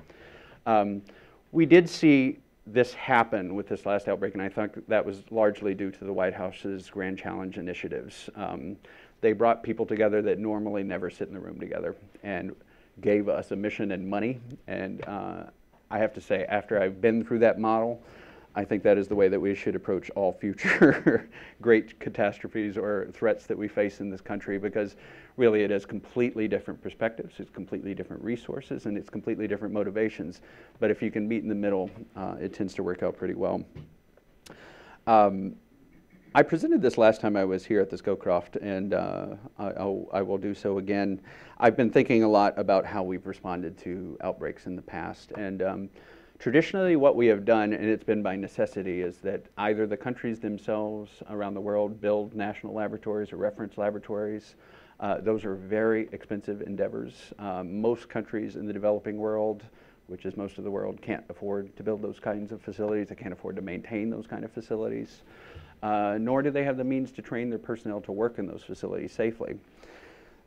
Um, we did see this happened with this last outbreak, and I think that was largely due to the White House's Grand Challenge initiatives. Um, they brought people together that normally never sit in the room together and gave us a mission and money. And uh, I have to say, after I've been through that model, I think that is the way that we should approach all future great catastrophes or threats that we face in this country because really it has completely different perspectives, it's completely different resources, and it's completely different motivations. But if you can meet in the middle, uh, it tends to work out pretty well. Um, I presented this last time I was here at the Scowcroft, and uh, I, I, will do so again. I've been thinking a lot about how we've responded to outbreaks in the past, and um, Traditionally, what we have done, and it's been by necessity, is that either the countries themselves around the world build national laboratories or reference laboratories. Uh, those are very expensive endeavors. Um, most countries in the developing world, which is most of the world, can't afford to build those kinds of facilities. They can't afford to maintain those kind of facilities. Uh, nor do they have the means to train their personnel to work in those facilities safely.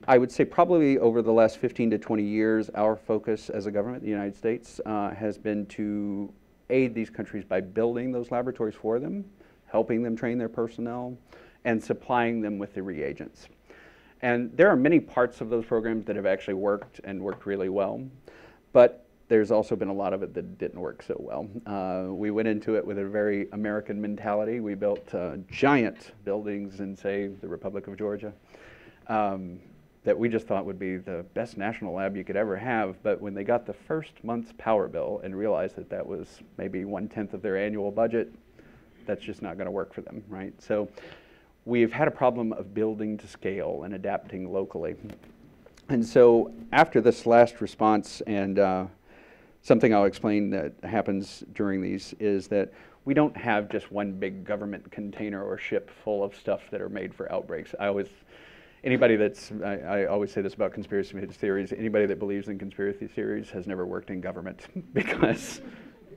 I would say probably over the last 15 to 20 years, our focus as a government, the United States, uh, has been to aid these countries by building those laboratories for them, helping them train their personnel, and supplying them with the reagents. And there are many parts of those programs that have actually worked and worked really well, but there's also been a lot of it that didn't work so well. Uh, we went into it with a very American mentality. We built uh, giant buildings in, say, the Republic of Georgia. Um, that we just thought would be the best national lab you could ever have. But when they got the first month's power bill and realized that that was maybe one tenth of their annual budget, that's just not going to work for them, right? So we've had a problem of building to scale and adapting locally. And so after this last response, and uh, something I'll explain that happens during these is that we don't have just one big government container or ship full of stuff that are made for outbreaks. I always anybody that's, I, I, always say this about conspiracy theories, anybody that believes in conspiracy theories has never worked in government because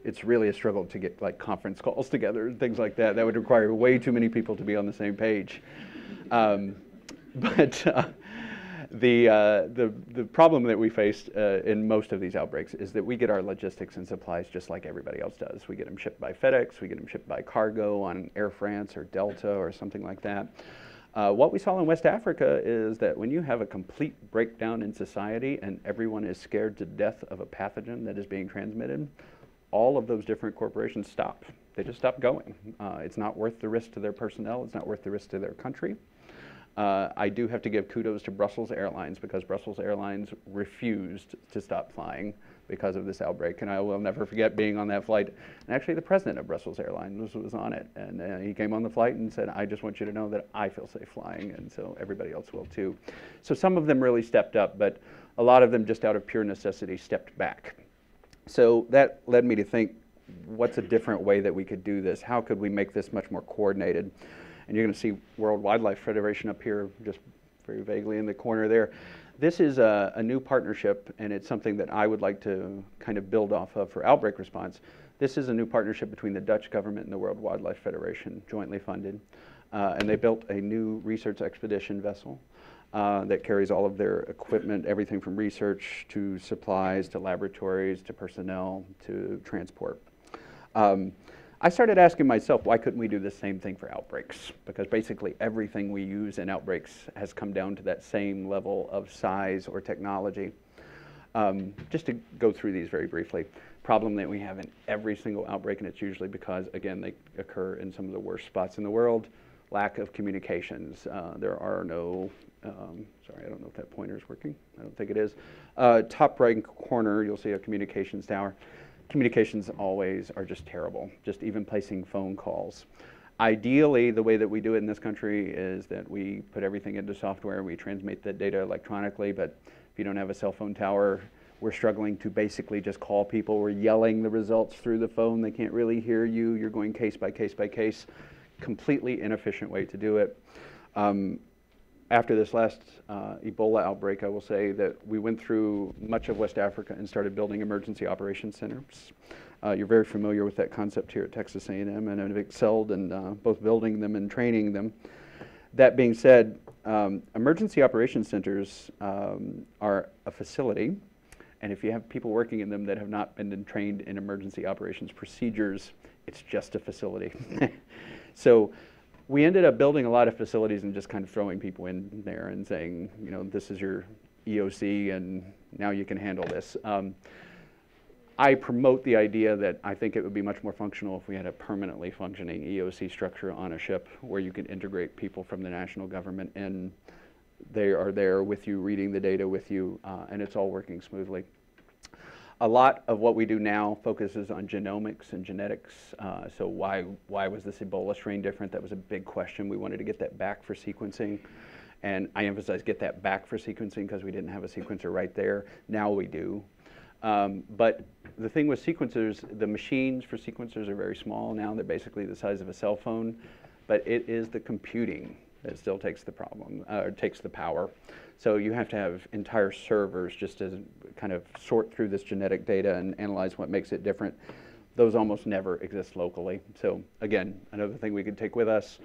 it's really a struggle to get like conference calls together and things like that. That would require way too many people to be on the same page. Um, but uh, the, uh, the, the problem that we faced uh, in most of these outbreaks is that we get our logistics and supplies just like everybody else does. We get them shipped by FedEx, we get them shipped by cargo on Air France or Delta or something like that. Uh, what we saw in West Africa is that when you have a complete breakdown in society and everyone is scared to death of a pathogen that is being transmitted, all of those different corporations stop. They just stop going. Uh, it's not worth the risk to their personnel. It's not worth the risk to their country. Uh, I do have to give kudos to Brussels Airlines because Brussels Airlines refused to stop flying because of this outbreak. And I will never forget being on that flight. And actually, the president of Brussels Airlines was, was on it. And uh, he came on the flight and said, I just want you to know that I feel safe flying. And so everybody else will too. So some of them really stepped up, but a lot of them, just out of pure necessity, stepped back. So that led me to think what's a different way that we could do this? How could we make this much more coordinated? And you're going to see World Wildlife Federation up here, just very vaguely in the corner there. This is a, a, new partnership, and it's something that I would like to kind of build off of for outbreak response. This is a new partnership between the Dutch government and the World Wildlife Federation, jointly funded. Uh, and they built a new research expedition vessel uh, that carries all of their equipment, everything from research to supplies to laboratories to personnel to transport. Um, I started asking myself, why couldn't we do the same thing for outbreaks? Because basically everything we use in outbreaks has come down to that same level of size or technology. Um, just to go through these very briefly, problem that we have in every single outbreak, and it's usually because, again, they occur in some of the worst spots in the world, lack of communications. Uh, there are no, um, sorry, I don't know if that pointer is working. I don't think it is. Uh, top right corner, you'll see a communications tower communications always are just terrible, just even placing phone calls. Ideally, the way that we do it in this country is that we put everything into software, we transmit the data electronically, but if you don't have a cell phone tower, we're struggling to basically just call people. We're yelling the results through the phone. They can't really hear you. You're going case by case by case. Completely inefficient way to do it. Um, after this last uh, Ebola outbreak, I will say that we went through much of West Africa and started building emergency operations centers. Uh, you're very familiar with that concept here at Texas A&M and have excelled in uh, both building them and training them. That being said, um, emergency operations centers um, are a facility, and if you have people working in them that have not been trained in emergency operations procedures, it's just a facility. so we ended up building a lot of facilities and just kind of throwing people in there and saying, you know, this is your EOC and now you can handle this. Um, I promote the idea that I think it would be much more functional if we had a permanently functioning EOC structure on a ship where you could integrate people from the national government and they are there with you, reading the data with you, uh, and it's all working smoothly. A lot of what we do now focuses on genomics and genetics. Uh, so why, why was this Ebola strain different? That was a big question. We wanted to get that back for sequencing. And I emphasize get that back for sequencing because we didn't have a sequencer right there. Now we do. Um, but the thing with sequencers, the machines for sequencers are very small now. They're basically the size of a cell phone. But it is the computing that still takes the problem, uh, takes the power. So you have to have entire servers just to kind of sort through this genetic data and analyze what makes it different. Those almost never exist locally. So again, another thing we could take with us,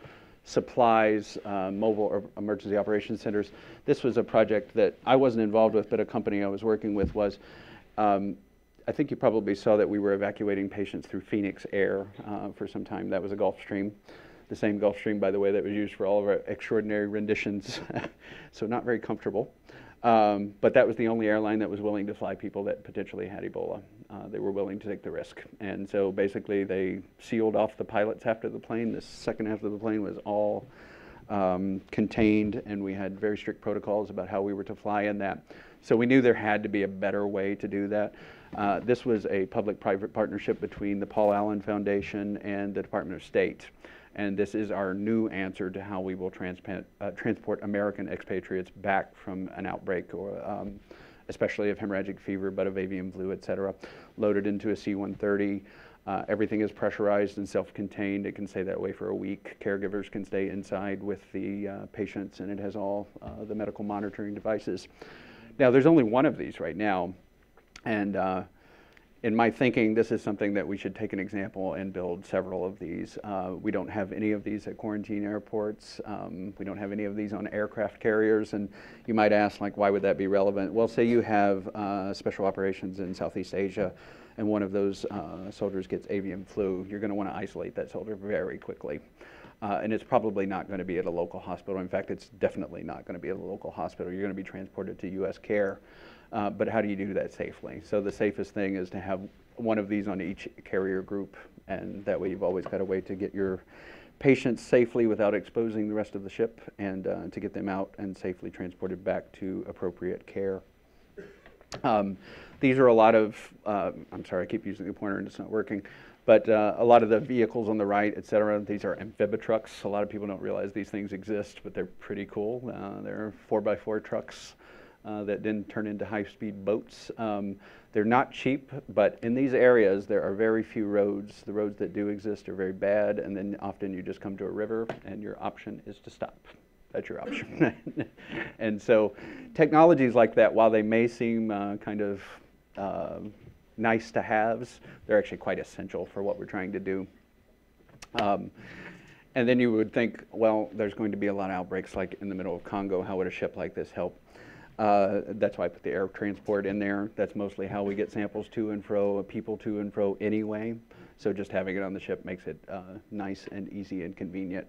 supplies, uh, mobile emergency operations centers. This was a project that I wasn't involved with, but a company I was working with was, um, I think you probably saw that we were evacuating patients through Phoenix Air uh, for some time. That was a Gulfstream the same Gulfstream, by the way, that was used for all of our extraordinary renditions, so not very comfortable. Um, but that was the only airline that was willing to fly people that potentially had Ebola. Uh, they were willing to take the risk. And so basically they sealed off the pilots after the plane. The second half of the plane was all um, contained, and we had very strict protocols about how we were to fly in that. So we knew there had to be a better way to do that. Uh, this was a public-private partnership between the Paul Allen Foundation and the Department of State and this is our new answer to how we will transport, uh, transport American expatriates back from an outbreak, or um, especially of hemorrhagic fever, but of avian flu, et cetera, loaded into a C-130. Uh, everything is pressurized and self-contained. It can stay that way for a week. Caregivers can stay inside with the uh, patients, and it has all uh, the medical monitoring devices. Now, there's only one of these right now, and uh, in my thinking, this is something that we should take an example and build several of these. Uh, we don't have any of these at quarantine airports. Um, we don't have any of these on aircraft carriers. And you might ask, like, why would that be relevant? Well, say you have uh, special operations in Southeast Asia and one of those uh, soldiers gets avian flu, you're going to want to isolate that soldier very quickly. Uh, and it's probably not going to be at a local hospital. In fact, it's definitely not going to be at a local hospital. You're going to be transported to U.S. care. Uh, but how do you do that safely? So the safest thing is to have one of these on each carrier group, and that way you've always got a way to get your patients safely without exposing the rest of the ship and uh, to get them out and safely transported back to appropriate care. Um, these are a lot of, uh, I'm sorry, I keep using the pointer and it's not working, but uh, a lot of the vehicles on the right, et cetera, these are amphibitrucks. A lot of people don't realize these things exist, but they're pretty cool. Uh, they're four by four trucks uh, that then turn into high-speed boats. Um, they're not cheap, but in these areas, there are very few roads. The roads that do exist are very bad, and then often you just come to a river, and your option is to stop. That's your option. and so technologies like that, while they may seem uh, kind of uh, nice to haves, they're actually quite essential for what we're trying to do. Um, and then you would think, well, there's going to be a lot of outbreaks like in the middle of Congo. How would a ship like this help? Uh, that's why I put the air transport in there. That's mostly how we get samples to and fro, people to and fro anyway. So just having it on the ship makes it uh, nice and easy and convenient.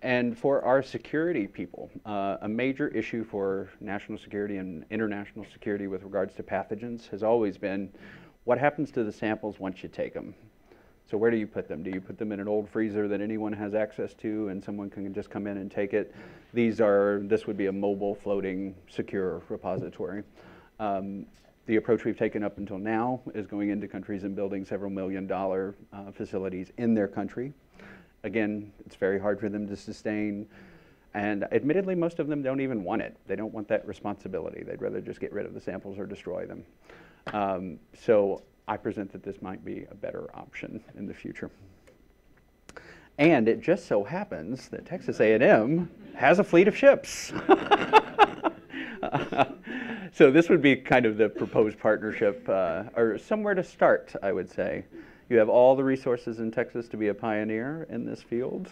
And for our security people, uh, a major issue for national security and international security with regards to pathogens has always been what happens to the samples once you take them? So where do you put them? Do you put them in an old freezer that anyone has access to and someone can just come in and take it? These are, this would be a mobile, floating, secure repository. Um, the approach we've taken up until now is going into countries and building several million dollar uh, facilities in their country. Again, it's very hard for them to sustain. And admittedly, most of them don't even want it. They don't want that responsibility. They'd rather just get rid of the samples or destroy them. Um, so I present that this might be a better option in the future. And it just so happens that Texas A&M has a fleet of ships. so this would be kind of the proposed partnership, uh, or somewhere to start, I would say. You have all the resources in Texas to be a pioneer in this field.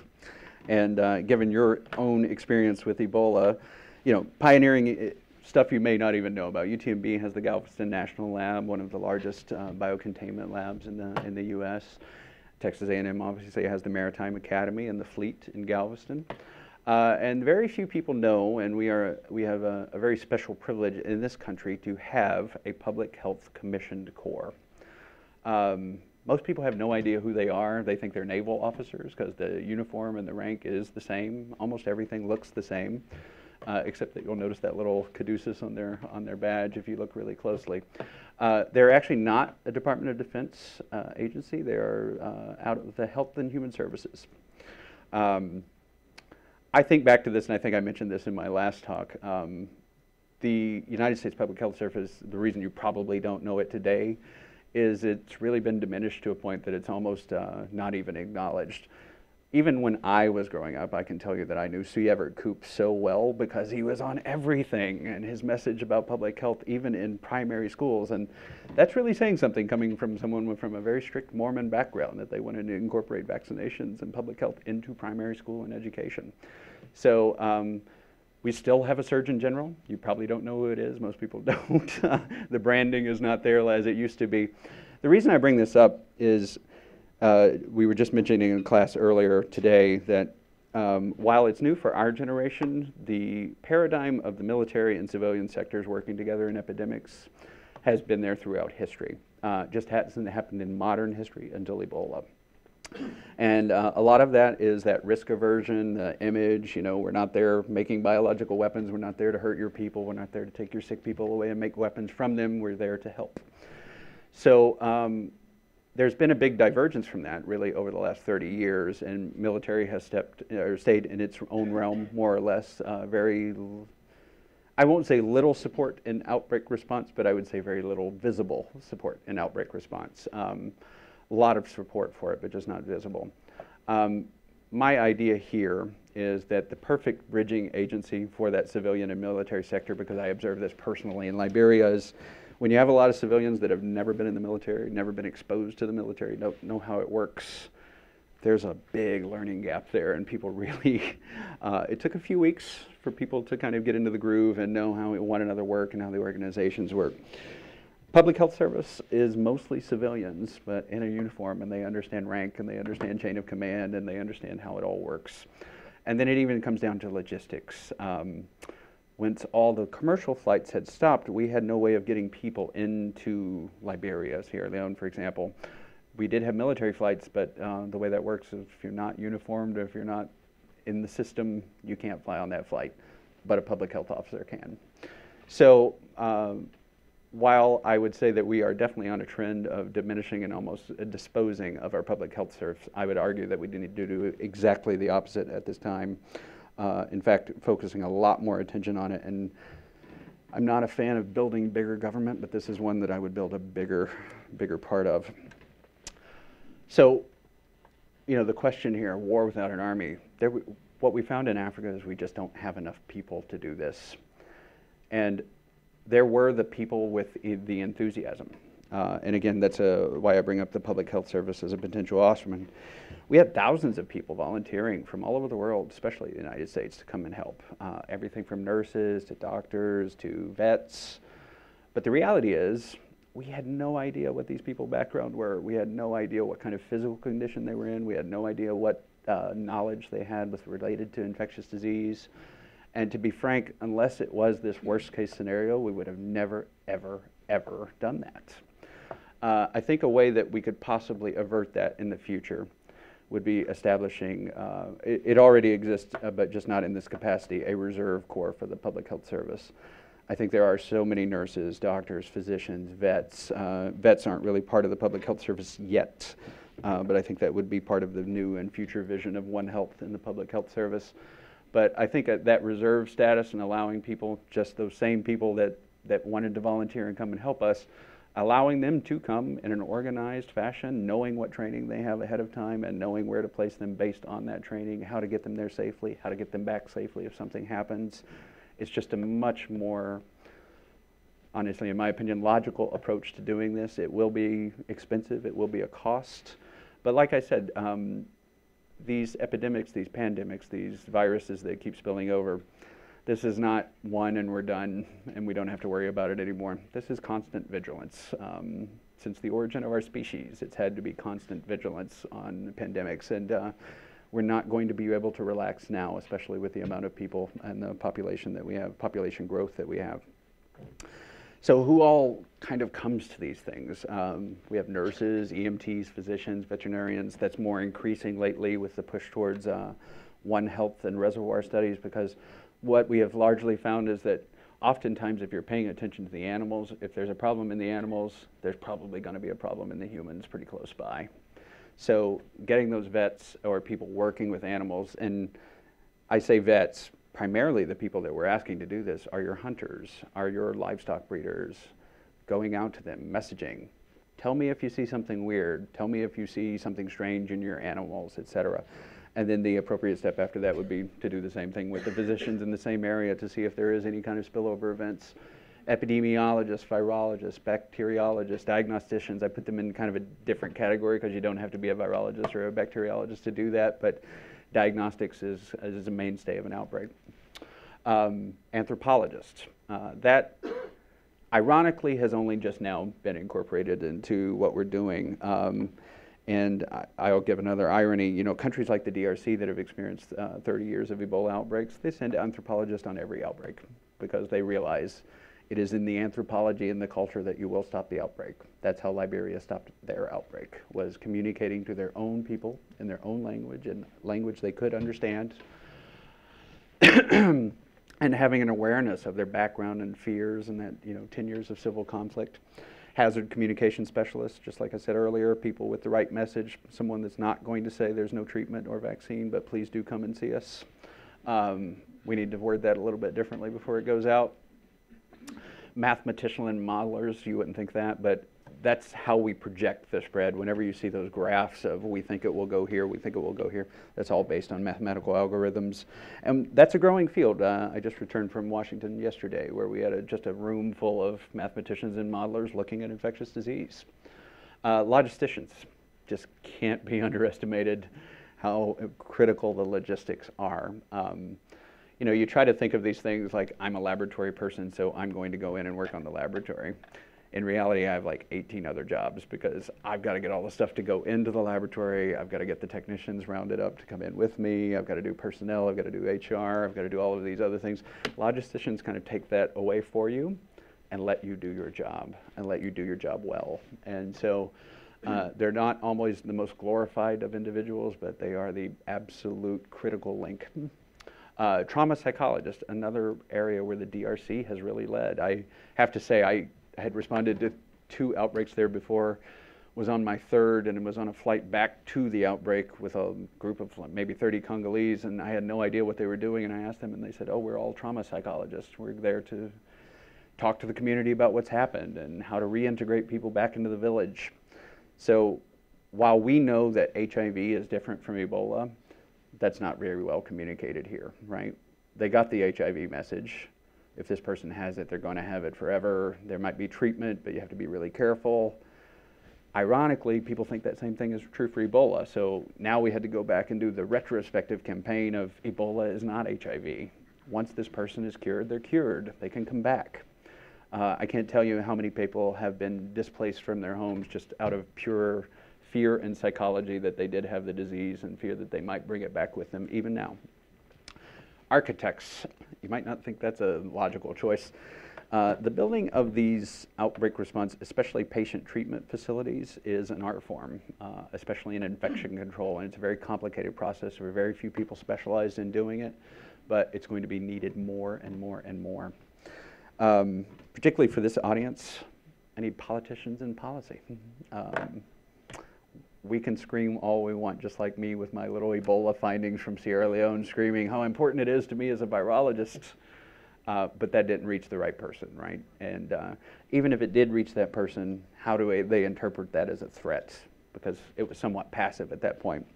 And uh, given your own experience with Ebola, you know, pioneering stuff you may not even know about. UTMB has the Galveston National Lab, one of the largest uh, biocontainment labs in the, in the U.S. Texas A&M obviously has the Maritime Academy and the fleet in Galveston. Uh, and very few people know, and we, are, we have a, a, very special privilege in this country to have a public health commissioned corps. Um, most people have no idea who they are. They think they're naval officers because the uniform and the rank is the same. Almost everything looks the same uh, except that you'll notice that little caduceus on their, on their badge if you look really closely. Uh, they're actually not a Department of Defense uh, agency. They are uh, out of the Health and Human Services. Um, I think back to this, and I think I mentioned this in my last talk. Um, the United States Public Health Service, the reason you probably don't know it today, is it's really been diminished to a point that it's almost uh, not even acknowledged even when I was growing up, I can tell you that I knew C. Everett Koop so well because he was on everything and his message about public health, even in primary schools. And that's really saying something coming from someone from a very strict Mormon background that they wanted to incorporate vaccinations and public health into primary school and education. So um, we still have a Surgeon General. You probably don't know who it is. Most people don't. the branding is not there as it used to be. The reason I bring this up is uh, we were just mentioning in class earlier today that um, while it's new for our generation, the paradigm of the military and civilian sectors working together in epidemics has been there throughout history. Uh, just hasn't happened in modern history until Ebola. And uh, a lot of that is that risk aversion, the image, you know, we're not there making biological weapons, we're not there to hurt your people, we're not there to take your sick people away and make weapons from them, we're there to help. So um, there's been a big divergence from that really over the last 30 years, and military has stepped or stayed in its own realm more or less. Uh, very, I won't say little support in outbreak response, but I would say very little visible support in outbreak response. Um, a lot of support for it, but just not visible. Um, my idea here is that the perfect bridging agency for that civilian and military sector, because I observe this personally in Liberia, is when you have a lot of civilians that have never been in the military, never been exposed to the military, don't know how it works, there's a big learning gap there, and people really, uh, it took a few weeks for people to kind of get into the groove and know how one another work and how the organizations work. Public health service is mostly civilians, but in a uniform, and they understand rank, and they understand chain of command, and they understand how it all works. And then it even comes down to logistics. Um, once all the commercial flights had stopped, we had no way of getting people into Liberia, Sierra Leone, for example. we did have military flights, but uh, the way that works is if you're not uniformed, or if you're not in the system, you can't fly on that flight, but a public health officer can. So um, while I would say that we are definitely on a trend of diminishing and almost uh, disposing of our public health service, I would argue that we need to do exactly the opposite at this time. Uh, in fact, focusing a lot more attention on it. And I'm not a fan of building bigger government, but this is one that I would build a bigger, bigger part of. So, you know, the question here, war without an army, there, what we found in Africa is we just don't have enough people to do this. And there were the people with the enthusiasm. Uh, and again, that's a, why I bring up the public health service as a potential option. We had thousands of people volunteering from all over the world, especially the United States, to come and help. Uh, everything from nurses to doctors to vets. But the reality is, we had no idea what these people's background were. We had no idea what kind of physical condition they were in. We had no idea what uh, knowledge they had with related to infectious disease. And to be frank, unless it was this worst case scenario, we would have never, ever, ever done that. Uh, I think a way that we could possibly avert that in the future would be establishing, uh, it, it, already exists, uh, but just not in this capacity, a reserve corps for the public health service. I think there are so many nurses, doctors, physicians, vets. Uh, vets aren't really part of the public health service yet, uh, but I think that would be part of the new and future vision of One Health in the public health service. But I think that reserve status and allowing people, just those same people that, that wanted to volunteer and come and help us, allowing them to come in an organized fashion, knowing what training they have ahead of time and knowing where to place them based on that training, how to get them there safely, how to get them back safely if something happens. It's just a much more, honestly, in my opinion, logical approach to doing this. It will be expensive, it will be a cost. But like I said, um, these epidemics, these pandemics, these viruses that keep spilling over, this is not one and we're done and we don't have to worry about it anymore. This is constant vigilance. Um, since the origin of our species, it's had to be constant vigilance on pandemics. And uh, we're not going to be able to relax now, especially with the amount of people and the population that we have, population growth that we have. So who all kind of comes to these things? Um, we have nurses, EMTs, physicians, veterinarians. That's more increasing lately with the push towards uh, One Health and reservoir studies because what we have largely found is that oftentimes if you're paying attention to the animals, if there's a problem in the animals, there's probably going to be a problem in the humans pretty close by. So getting those vets or people working with animals, and I say vets, primarily the people that we're asking to do this are your hunters, are your livestock breeders, going out to them, messaging. Tell me if you see something weird. Tell me if you see something strange in your animals, etc. And then the appropriate step after that would be to do the same thing with the physicians in the same area to see if there is any kind of spillover events. Epidemiologists, virologists, bacteriologists, diagnosticians, I put them in kind of a different category because you don't have to be a virologist or a bacteriologist to do that, but diagnostics is, is a mainstay of an outbreak. Um, anthropologists. Uh, that ironically has only just now been incorporated into what we're doing. Um, and I, will give another irony. You know, countries like the DRC that have experienced uh, 30 years of Ebola outbreaks, they send anthropologists on every outbreak because they realize it is in the anthropology and the culture that you will stop the outbreak. That's how Liberia stopped their outbreak, was communicating to their own people in their own language and language they could understand. and having an awareness of their background and fears and that, you know, 10 years of civil conflict. Hazard communication specialists, just like I said earlier, people with the right message, someone that's not going to say there's no treatment or vaccine, but please do come and see us. Um, we need to word that a little bit differently before it goes out mathematician and modelers, you wouldn't think that, but that's how we project the spread. Whenever you see those graphs of we think it will go here, we think it will go here, that's all based on mathematical algorithms. And that's a growing field. Uh, I just returned from Washington yesterday where we had a, just a room full of mathematicians and modelers looking at infectious disease. Uh, logisticians just can't be underestimated how critical the logistics are. Um, you know, you try to think of these things like I'm a laboratory person, so I'm going to go in and work on the laboratory. In reality, I have like 18 other jobs because I've got to get all the stuff to go into the laboratory. I've got to get the technicians rounded up to come in with me. I've got to do personnel. I've got to do HR. I've got to do all of these other things. Logisticians kind of take that away for you and let you do your job and let you do your job well. And so Uh, they're not always the most glorified of individuals, but they are the absolute critical link. Uh, trauma psychologist, another area where the DRC has really led. I have to say, I had responded to two outbreaks there before, was on my third, and it was on a flight back to the outbreak with a group of maybe 30 Congolese, and I had no idea what they were doing. And I asked them, and they said, "Oh, we're all trauma psychologists. We're there to talk to the community about what's happened and how to reintegrate people back into the village." So, while we know that HIV is different from Ebola, that's not very well communicated here, right? They got the HIV message. If this person has it, they're going to have it forever. There might be treatment, but you have to be really careful. Ironically, people think that same thing is true for Ebola. So now we had to go back and do the retrospective campaign of Ebola is not HIV. Once this person is cured, they're cured. They can come back. Uh, I can't tell you how many people have been displaced from their homes just out of pure fear and psychology that they did have the disease and fear that they might bring it back with them even now. Architects, you might not think that's a logical choice. Uh, the building of these outbreak response, especially patient treatment facilities, is an art form, uh, especially in infection control. And it's a very complicated process. There are very few people specialized in doing it, but it's going to be needed more and more and more. Um, particularly for this audience, I need politicians in policy. Um, we can scream all we want, just like me with my little Ebola findings from Sierra Leone, screaming how important it is to me as a virologist. Uh, but that didn't reach the right person, right? And uh, even if it did reach that person, how do they interpret that as a threat? Because it was somewhat passive at that point.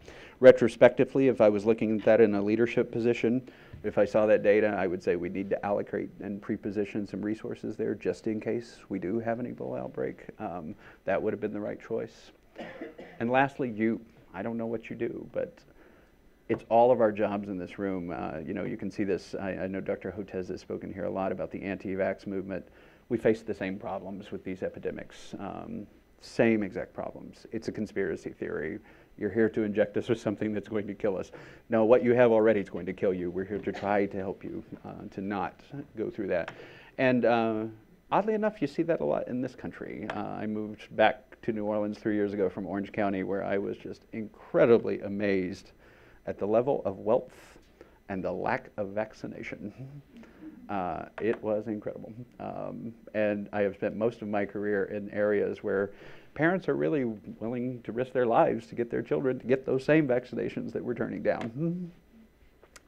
Retrospectively, if I was looking at that in a leadership position, if I saw that data, I would say we need to allocate and pre-position some resources there just in case we do have an Ebola outbreak. Um, that would have been the right choice. And lastly, you. I don't know what you do, but it's all of our jobs in this room. Uh, you know, you can see this. I, I, know Dr. Hotez has spoken here a lot about the anti-vax movement. We face the same problems with these epidemics. Um, same exact problems. It's a conspiracy theory. You're here to inject us with something that's going to kill us. No, what you have already is going to kill you. We're here to try to help you uh, to not go through that. And uh, oddly enough, you see that a lot in this country. Uh, I moved back to New Orleans three years ago from Orange County, where I was just incredibly amazed at the level of wealth and the lack of vaccination. Uh, it was incredible. Um, and I have spent most of my career in areas where parents are really willing to risk their lives to get their children to get those same vaccinations that we're turning down.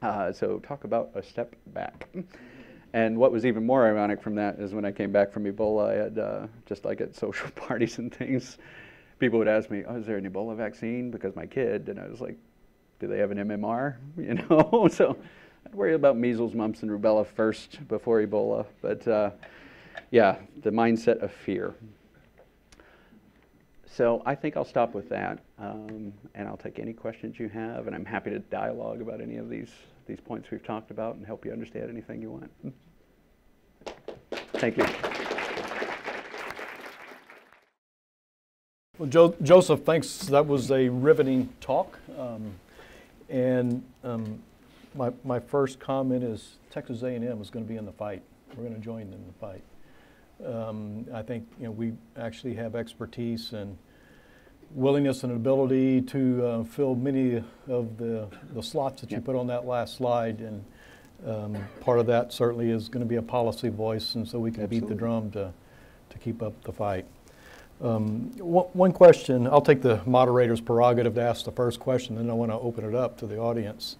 Uh, so, talk about a step back. And what was even more ironic from that is when I came back from Ebola, I had, uh, just like at social parties and things, people would ask me, oh, is there an Ebola vaccine? Because my kid, and I was like, do they have an MMR? You know, so I'd worry about measles, mumps, and rubella first before Ebola. But uh, yeah, the mindset of fear. So I think I'll stop with that, um, and I'll take any questions you have, and I'm happy to dialogue about any of these these points we've talked about and help you understand anything you want. Thank you. Well, jo Joseph, thanks. That was a riveting talk. Um, and um, my, my first comment is Texas A&M is going to be in the fight. We're going to join them in the fight. Um, I think you know we actually have expertise and willingness and ability to uh, fill many of the, the slots that you put on that last slide. And um, part of that certainly is going to be a policy voice, and so we can Absolutely. beat the drum to, to keep up the fight. Um, one question, I'll take the moderator's prerogative to ask the first question, then I want to open it up to the audience.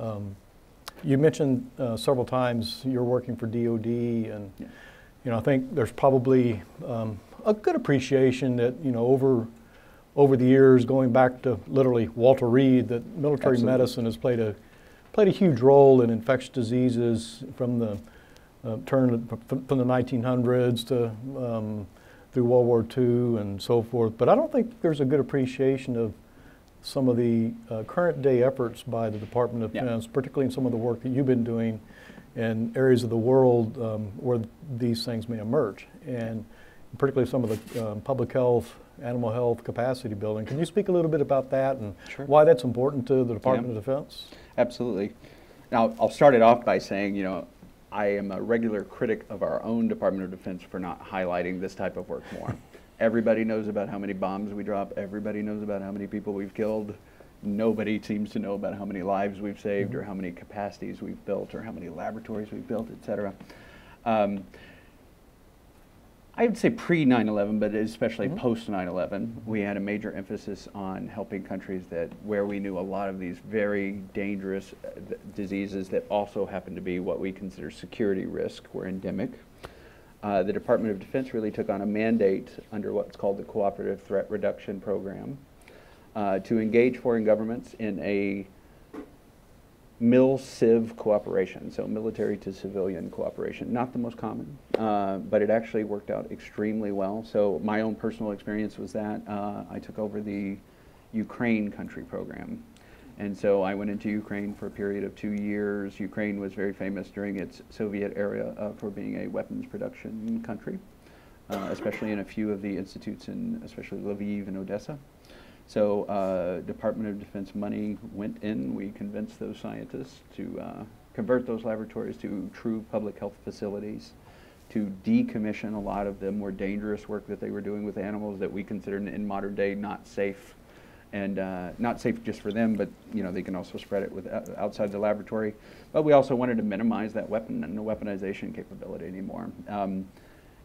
Um, you mentioned uh, several times you're working for DOD, and yeah. you know I think there's probably um, a good appreciation that you know over over the years, going back to literally Walter Reed, that military Absolutely. medicine has played a played a huge role in infectious diseases from the uh, turn from, the 1900s to um, through World War II and so forth. But I don't think there's a good appreciation of some of the uh, current day efforts by the Department of Defense, particularly in some of the work that you've been doing in areas of the world um, where these things may emerge, and particularly some of the um, public health animal health capacity building. Can you speak a little bit about that and sure. why that's important to the Department yeah. of Defense? Absolutely. Now, I'll start it off by saying, you know, I am a regular critic of our own Department of Defense for not highlighting this type of work more. Everybody knows about how many bombs we drop. Everybody knows about how many people we've killed. Nobody seems to know about how many lives we've saved or how many capacities we've built or how many laboratories we've built, et cetera. Um, I would say pre 9 11, but especially post 9 11, we had a major emphasis on helping countries that where we knew a lot of these very dangerous uh, th- diseases that also happen to be what we consider security risk were endemic. Uh, the Department of Defense really took on a mandate under what's called the Cooperative Threat Reduction Program uh, to engage foreign governments in a mil-civ cooperation, so military to civilian cooperation. Not the most common, uh, but it actually worked out extremely well. So my own personal experience was that uh, I took over the Ukraine country program. And so I went into Ukraine for a period of two years. Ukraine was very famous during its Soviet era uh, for being a weapons production country, uh, especially in a few of the institutes in especially Lviv and Odessa. So uh, Department of Defense money went in. We convinced those scientists to uh, convert those laboratories to true public health facilities, to decommission a lot of the more dangerous work that they were doing with animals that we consider in- modern day not safe, and uh, not safe just for them, but you know they can also spread it with uh, outside the laboratory. But we also wanted to minimize that weapon and the weaponization capability anymore. Um,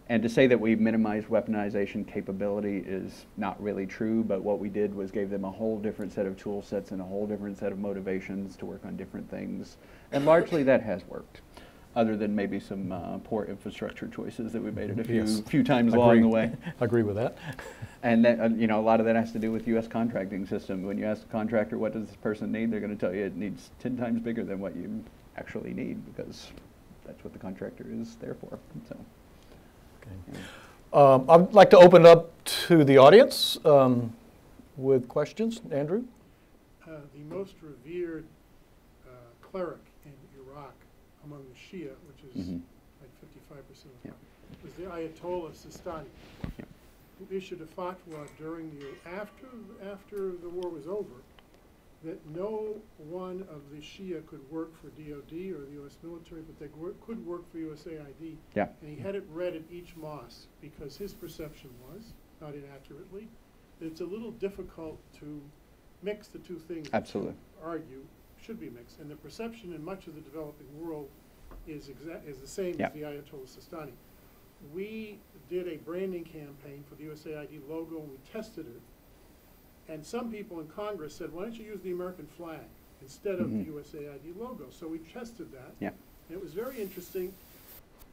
and to say that we minimized weaponization capability is not really true, but what we did was gave them a whole different set of tool sets and a whole different set of motivations to work on different things. And largely that has worked, other than maybe some uh, poor infrastructure choices that we made it a few, Yes. few times along the Agree. way. Agree with that. And that, uh, you know, a lot of that has to do with U.S. contracting system. When you ask a contractor, what does this person need, they're going to tell you it needs 10 times bigger than what you actually need because that's what the contractor is there for. So, Okay. Um, I'd like to open up to the audience um, with questions. Andrew? Uh, the most revered uh, cleric in Iraq among the Shia, which is Mhm. like 55% of Yeah. was the Ayatollah Sistani, Yeah. who issued a fatwa during the, after, after the war was over, that no one of the Shia could work for DOD or the U.S. military, but they wor- could work for USAID. yeah. And he had it read at each mosque because his perception was, not inaccurately, that it's a little difficult to mix the two things. that you Absolutely. Argue should be mixed. And the perception in much of the developing world is exact, is the same Yeah. as the Ayatollah Sistani. We did a branding campaign for the USAID logo and we tested it. And some people in Congress said, why don't you use the American flag instead of the Mhm. USAID logo? So we tested that. Yeah. And it was very interesting.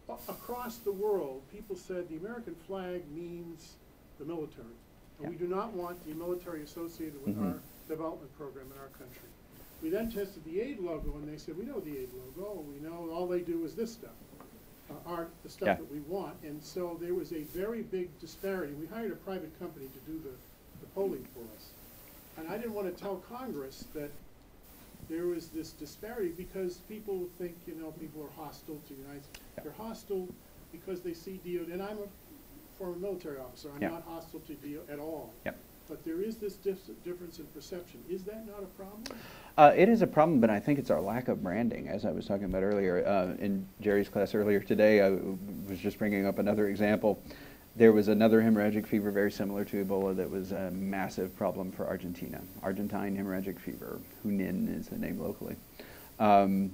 A- Across the world, people said the American flag means the military. And we do not want the military associated with Mhm. our development program in our country. We then tested the aid logo and they said, we know the aid logo, we know all they do is this stuff. Uh, Our, the Yeah. stuff that we want. And so there was a very big disparity. We hired a private company to do the polling for us. And I didn't want to tell Congress that there was this disparity because people think, you know, people are hostile to the United States. They're hostile because they see DOD, and I'm a former military officer, I'm not hostile to DO at all. Yep. But there is this dif- difference in perception. Is that not a problem? Uh, it is a problem, but I think it's our lack of branding, as I was talking about earlier. Uh, in Jerry's class earlier today, I was just bringing up another example. There was another hemorrhagic fever very similar to Ebola that was a massive problem for Argentina. Argentine hemorrhagic fever, Junin is the name locally. Um,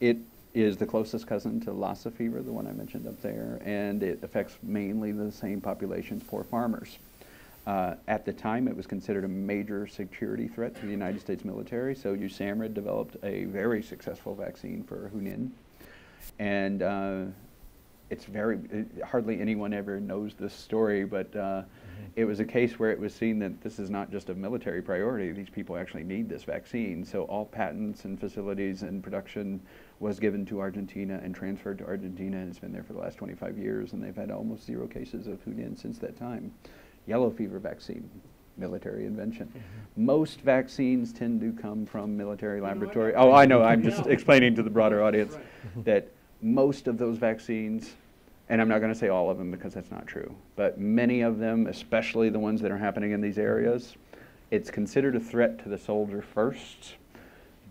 it is the closest cousin to Lassa fever, the one I mentioned up there, and it affects mainly the same populations, poor farmers. Uh, at the time, it was considered a major security threat to the United States military, so USAMRIID developed a very successful vaccine for Junin. And uh, it's very, it, hardly anyone ever knows this story, but uh, it was a case where it was seen that this is not just a military priority, these people actually need this vaccine. So all patents and facilities and production was given to Argentina and transferred to Argentina, and it's been there for the last 25 years, and they've had almost zero cases of Junin since that time. Yellow fever vaccine, military invention. Most vaccines tend to come from military know, I laboratory. Oh, I know, I'm just explaining to the broader audience Right. that most of those vaccines, and I'm not going to say all of them because that's not true, but many of them, especially the ones that are happening in these areas, it's considered a threat to the soldier first.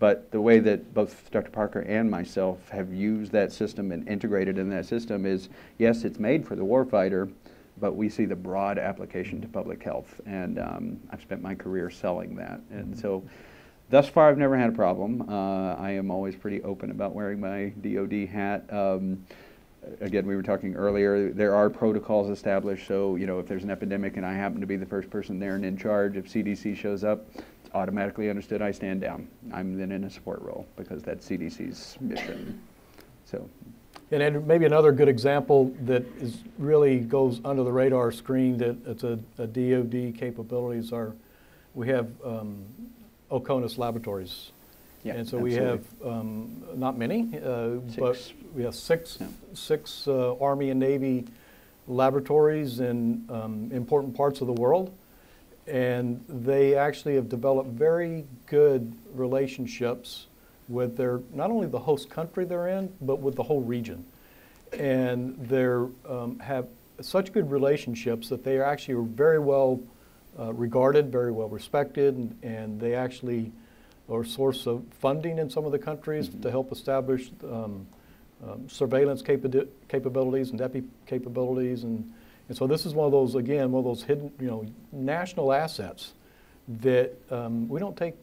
But the way that both Dr. Parker and myself have used that system and integrated in that system is yes, it's made for the warfighter, but we see the broad application to public health, and um, I've spent my career selling that. And so, thus far, I've never had a problem. Uh, I am always pretty open about wearing my DoD hat. Um, again, we were talking earlier, there are protocols established, so, you know, if there's an epidemic and I happen to be the first person there and in charge, if CDC shows up, it's automatically understood I stand down. I'm then in a support role because that's CDC's mission. So, And maybe another good example that is, really goes under the radar screen that it's a, a DoD capabilities are, we have um, OCONUS Laboratories. Yeah, And so we have, um, not many, uh, but we have six, Yeah. six uh, Army and Navy laboratories in um, important parts of the world. And they actually have developed very good relationships with their, not only the host country they're in, but with the whole region. And they're, um, have such good relationships that they are actually very well uh, regarded, very well respected, and, and they actually a source of funding in some of the countries to help establish um, um, surveillance capab- capabilities and DEPI capabilities. And, and so this is one of those, again, one of those hidden, you know, national assets that um, we don't take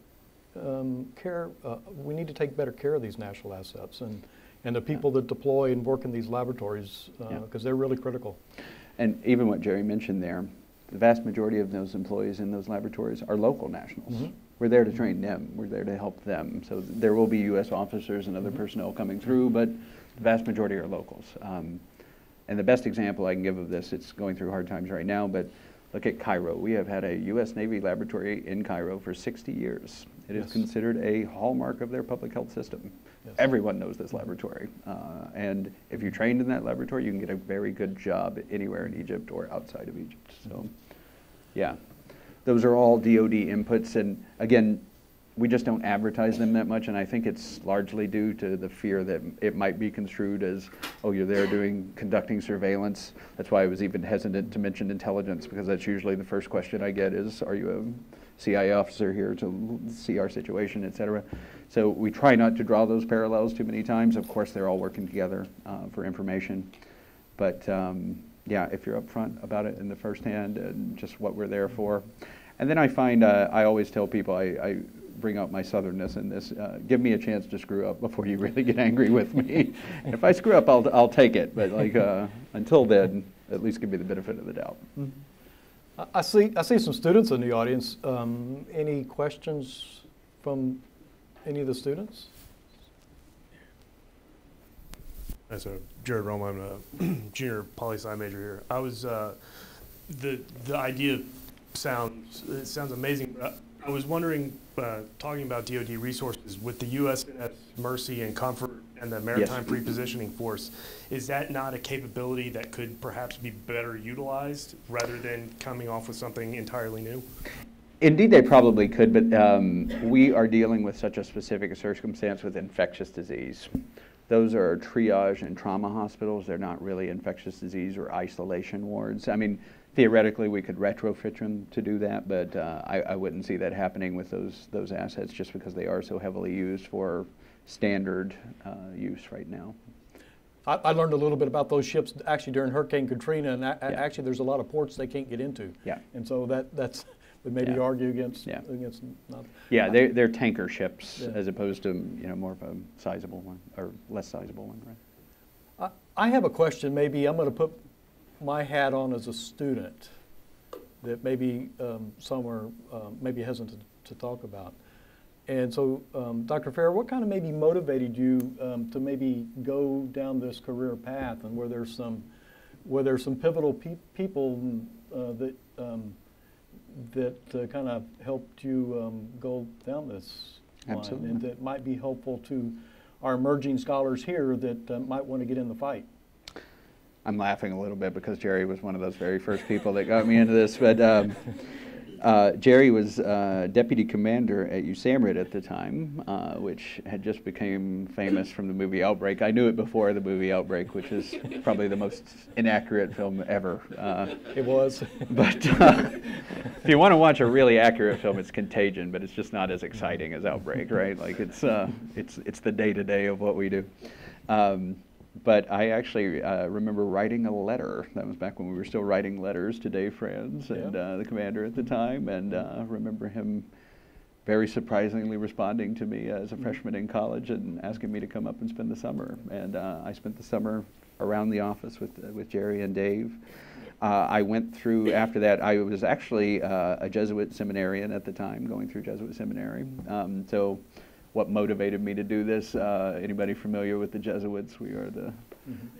um, care, uh, we need to take better care of these national assets and, and the people that deploy and work in these laboratories, Yeah. because they're really critical. And even what Jerry mentioned there, the vast majority of those employees in those laboratories are local nationals. Mhm. We're there to train them, we're there to help them. So there will be US officers and other personnel coming through, but the vast majority are locals. Um, And the best example I can give of this, it's going through hard times right now, but look at Cairo. We have had a US Navy laboratory in Cairo for 60 years. It is Yes. considered a hallmark of their public health system. Yes. Everyone knows this laboratory. Uh, And if you're trained in that laboratory, you can get a very good job anywhere in Egypt or outside of Egypt. So, yeah, those are all DoD inputs. And again, we just don't advertise them that much. And I think it's largely due to the fear that it might be construed as, oh, you're there doing, conducting surveillance. That's why I was even hesitant to mention intelligence, because that's usually the first question I get is, are you a CIA officer here to see our situation, et cetera? So we try not to draw those parallels too many times. Of course, they're all working together uh, for information. But um, yeah, if you're upfront about it in the first hand and just what we're there for. And then I find uh, I always tell people I, I bring out my southernness in this. Uh, give me a chance to screw up before you really get angry with me. and if I screw up, I'll, I'll take it. But like uh, until then, at least give me the benefit of the doubt. I- I see, I see some students in the audience. Um, Any questions from any of the students? As a Jared Roma, I'm a junior poli sci major here. I was uh, the the idea sounds it sounds amazing. But I, I was wondering, uh, talking about DoD resources with the USNS Mercy and Comfort and the Maritime Prepositioning Force, is that not a capability that could perhaps be better utilized rather than coming off with something entirely new? Indeed, they probably could, but um, we are dealing with such a specific circumstance with infectious disease. Those are triage and trauma hospitals. They're not really infectious disease or isolation wards. I mean, theoretically, we could retrofit them to do that, but uh, I, I wouldn't see that happening with those those assets just because they are so heavily used for standard uh, use right now. I, I learned a little bit about those ships actually during Hurricane Katrina, and Yeah. actually, there's a lot of ports they can't get into. Yeah. And so that, that's, would maybe Yeah. argue against, Yeah. against not. Yeah, they're, they're tanker ships Yeah. as opposed to you know more of a sizable one or less sizable one, right? I, I have a question, maybe I'm gonna put my hat on as a student that maybe um, some are um, maybe hesitant to talk about. And so, um, Dr. Fair, what kind of maybe motivated you um, to maybe go down this career path and where there's some, where there's some pivotal pe- people uh, that, um, that uh, kind of helped you um, go down this line? And that might be helpful to our emerging scholars here that uh, might want to get in the fight. I'm laughing a little bit because Jerry was one of those very first people that got me into this. But um, uh, Jerry was uh, deputy commander at USAMRIID at the time, uh, which had just become famous from the movie Outbreak. I knew it before the movie Outbreak, which is probably the most inaccurate film ever. Uh, It was. but uh, if you want to watch a really accurate film, it's Contagion, but it's just not as exciting as Outbreak, right? Like it's uh, it's it's the day to day of what we do. Um, but I actually uh, remember writing a letter. That was back when we were still writing letters to Dave Franz and Yeah. uh, the commander at the time, and uh, remember him very surprisingly responding to me as a freshman in college and asking me to come up and spend the summer. And uh, I spent the summer around the office with uh, with Jerry and Dave. Uh, I went through after that. I was actually uh, a Jesuit seminarian at the time, going through Jesuit seminary. Um, so, what motivated me to do this? Uh, anybody familiar with the Jesuits? We are the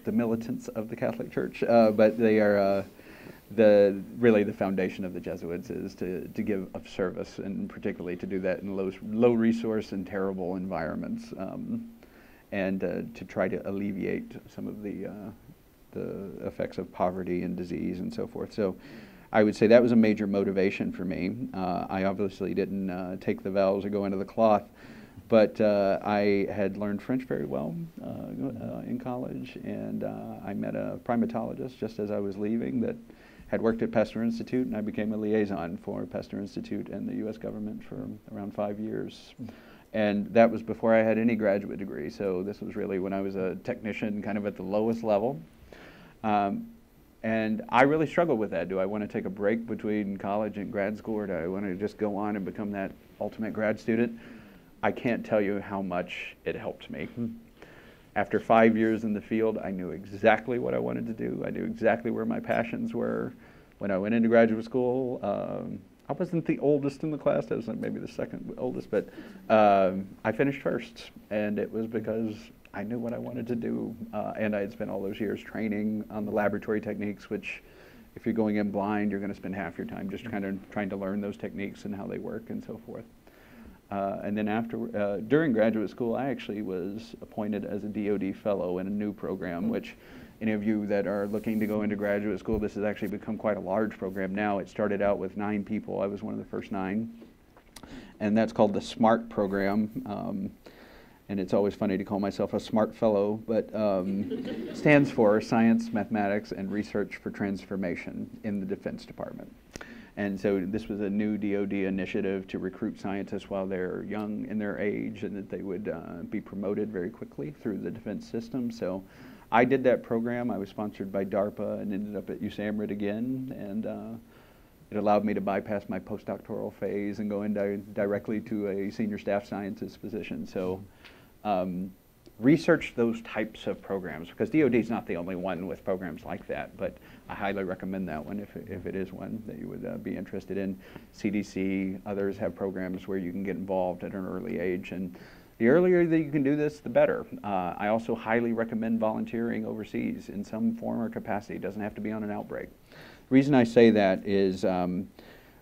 the militants of the Catholic Church, uh, but they are. Uh, the really the foundation of the Jesuits is to, to give of service and particularly to do that in low low resource and terrible environments um, and uh, to try to alleviate some of the uh, the effects of poverty and disease and so forth. So I would say that was a major motivation for me. Uh, I obviously didn't uh, take the vows or go into the cloth, but uh, I had learned French very well uh, uh, in college, and uh, I met a primatologist just as I was leaving that had worked at Pasteur Institute, and I became a liaison for Pasteur Institute and the U.S. government for around five years. And that was before I had any graduate degree, so this was really when I was a technician, kind of at the lowest level. Um, and I really struggled with that. Do I want to take a break between college and grad school, or do I want to just go on and become that ultimate grad student? I can't tell you how much it helped me. After five years in the field, I knew exactly what I wanted to do. I knew exactly where my passions were. When I went into graduate school, um, I wasn't the oldest in the class. I was like maybe the second oldest, but um, I finished first, and it was because I knew what I wanted to do, uh, and I had spent all those years training on the laboratory techniques, which if you're going in blind, you're going to spend half your time just kind of trying to learn those techniques and how they work and so forth. Uh, and then after, uh, during graduate school, I actually was appointed as a DoD fellow in a new program, which any of you that are looking to go into graduate school, this has actually become quite a large program now. It started out with nine people. I was one of the first nine. And that's called the SMART program. Um, and it's always funny to call myself a smart fellow, but um, stands for Science, Mathematics, and Research for Transformation in the Defense Department. And so this was a new DoD initiative to recruit scientists while they're young in their age and that they would uh, be promoted very quickly through the defense system. So I did that program. I was sponsored by DARPA and ended up at USAMRIID again. And uh, it allowed me to bypass my postdoctoral phase and go in di- directly to a senior staff scientist position. So um, research those types of programs because DoD is not the only one with programs like that, but I highly recommend that one if, if it is one that you would uh, be interested in. CDC, others have programs where you can get involved at an early age, and the earlier that you can do this, the better. Uh, I also highly recommend volunteering overseas in some form or capacity. It doesn't have to be on an outbreak. The reason I say that is um,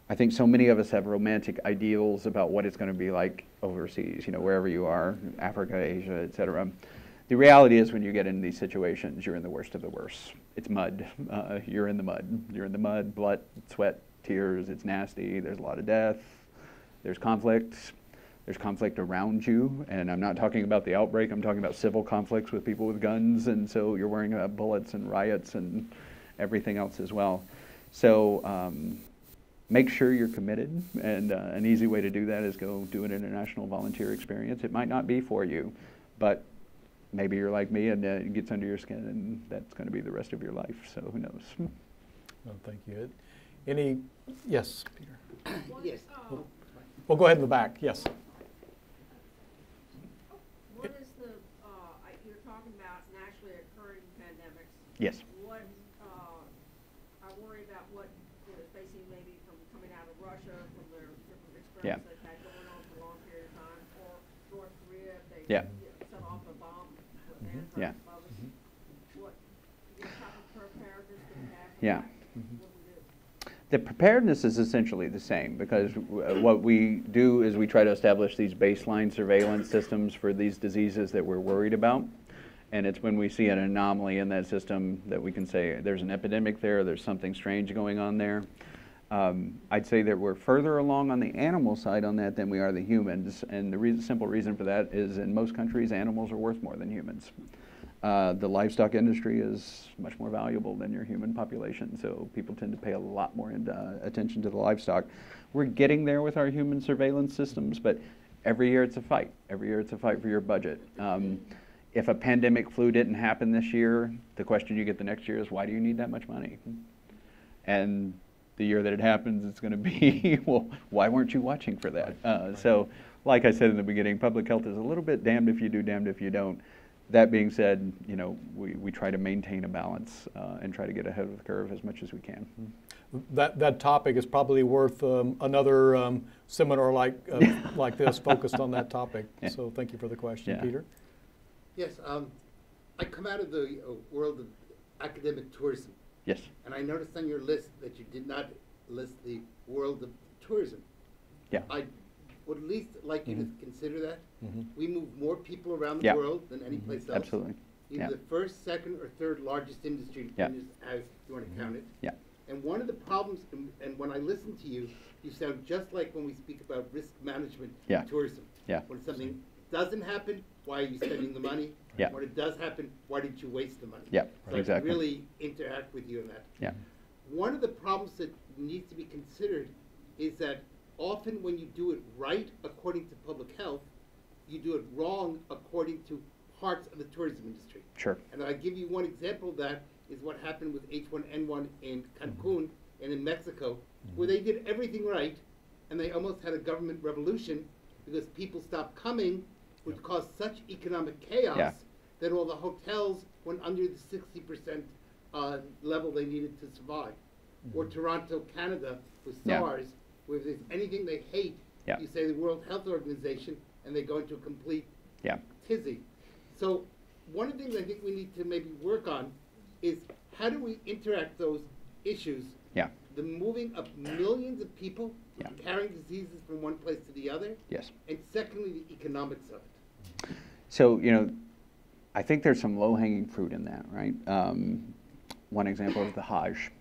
I think so many of us have romantic ideals about what it's going to be like overseas, you know, wherever you are, Africa, Asia, et cetera. The reality is when you get in these situations, you're in the worst of the worst. It's mud. Uh, you're in the mud. You're in the mud, blood, sweat, tears. It's nasty. There's a lot of death. There's conflict. There's conflict around you. And I'm not talking about the outbreak. I'm talking about civil conflicts with people with guns. And so you're worrying about bullets and riots and everything else as well. So um, make sure you're committed. And uh, an easy way to do that is go do an international volunteer experience. It might not be for you, but maybe you're like me and uh, it gets under your skin and that's going to be the rest of your life. So who knows? No, thank you. Any, yes, Peter? Yes. Well, go ahead in the back, yes. What is the, uh, you're talking about naturally occurring pandemics. Yes. What, uh, I worry about what they're facing maybe from coming out of Russia, from their different Yeah. experience they've had going on for a long period of time, or North Korea, they Yeah. you know, set off a bomb with Mm-hmm. Yeah. anti bombs. What, what type of preparedness Mm-hmm. do we have? for Yeah. that? What do? The preparedness is essentially the same because w- what we do is we try to establish these baseline surveillance systems for these diseases that we're worried about. And it's when we see an anomaly in that system that we can say there's an epidemic there, there's something strange going on there. Um, I'd say that we're further along on the animal side on that than we are the humans. And the reason, simple reason for that is in most countries, animals are worth more than humans. Uh, the livestock industry is much more valuable than your human population, so people tend to pay a lot more uh, attention to the livestock. We're getting there with our human surveillance systems, but every year it's a fight. Every year it's a fight for your budget. Um, if a pandemic flu didn't happen this year, the question you get the next year is, why do you need that much money? And the year that it happens, it's going to be, well, why weren't you watching for that? Uh, so, like I said in the beginning, public health is a little bit damned if you do, damned if you don't. That being said, you know, we, we try to maintain a balance uh, and try to get ahead of the curve as much as we can. That, that topic is probably worth um, another um, seminar like, uh, like this focused on that topic. Yeah. So thank you for the question, Yeah. Peter. Yes, um, I come out of the uh, world of academic tourism, Yes. and I noticed on your list that you did not list the world of tourism. Yeah. I would at least like you to mm-hmm. consider that. Mhm. We move more people around the Yeah. world than any mm-hmm. place else. Absolutely. Either Yeah. the first, second, or third largest industry, Yeah. as you want to mm-hmm. count it. Yeah. And one of the problems, and- and when I listen to you, you sound just like when we speak about risk management Yeah. in tourism. Yeah. When something doesn't happen, why are you spending the money? Yeah. When it does happen, why didn't you waste the money? Yeah, So I exactly. really interact with you on that. Yeah. One of the problems that needs to be considered is that often when you do it right according to public health, you do it wrong according to parts of the tourism industry. Sure. And I give you one example of that is what happened with H1N1 in Cancun and in Mexico, where mm-hmm. they did everything right, and they almost had a government revolution because people stopped coming, which caused such economic chaos Yeah. That all the hotels went under the 60% uh, level they needed to survive. Or Toronto, Canada, with Yeah. SARS, where if there's anything they hate, Yeah. you say the World Health Organization, and they go into a complete Yeah. tizzy. So one of the things I think we need to maybe work on is how do we interact those issues, Yeah. the moving of millions of people Yeah. carrying diseases from one place to the other, Yes. and secondly, the economics of it. So, you know, I think there's some low hanging fruit in that, right? Um, one example is the Hajj.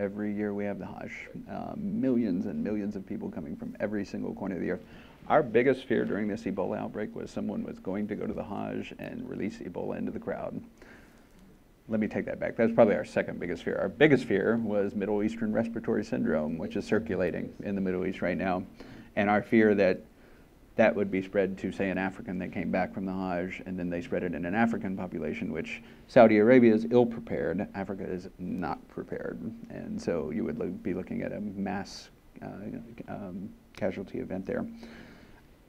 Every year we have the Hajj. Uh, millions and millions of people coming from every single corner of the earth. Our biggest fear during this Ebola outbreak was someone was going to go to the Hajj and release Ebola into the crowd. Let me take that back. That's probably our second biggest fear. Our biggest fear was Middle Eastern respiratory syndrome, which is circulating in the Middle East right now. And our fear that that would be spread to, say, an African that came back from the Hajj, and then they spread it in an African population, which Saudi Arabia is ill prepared. Africa is not prepared. And so you would lo- be looking at a mass uh, um, casualty event there.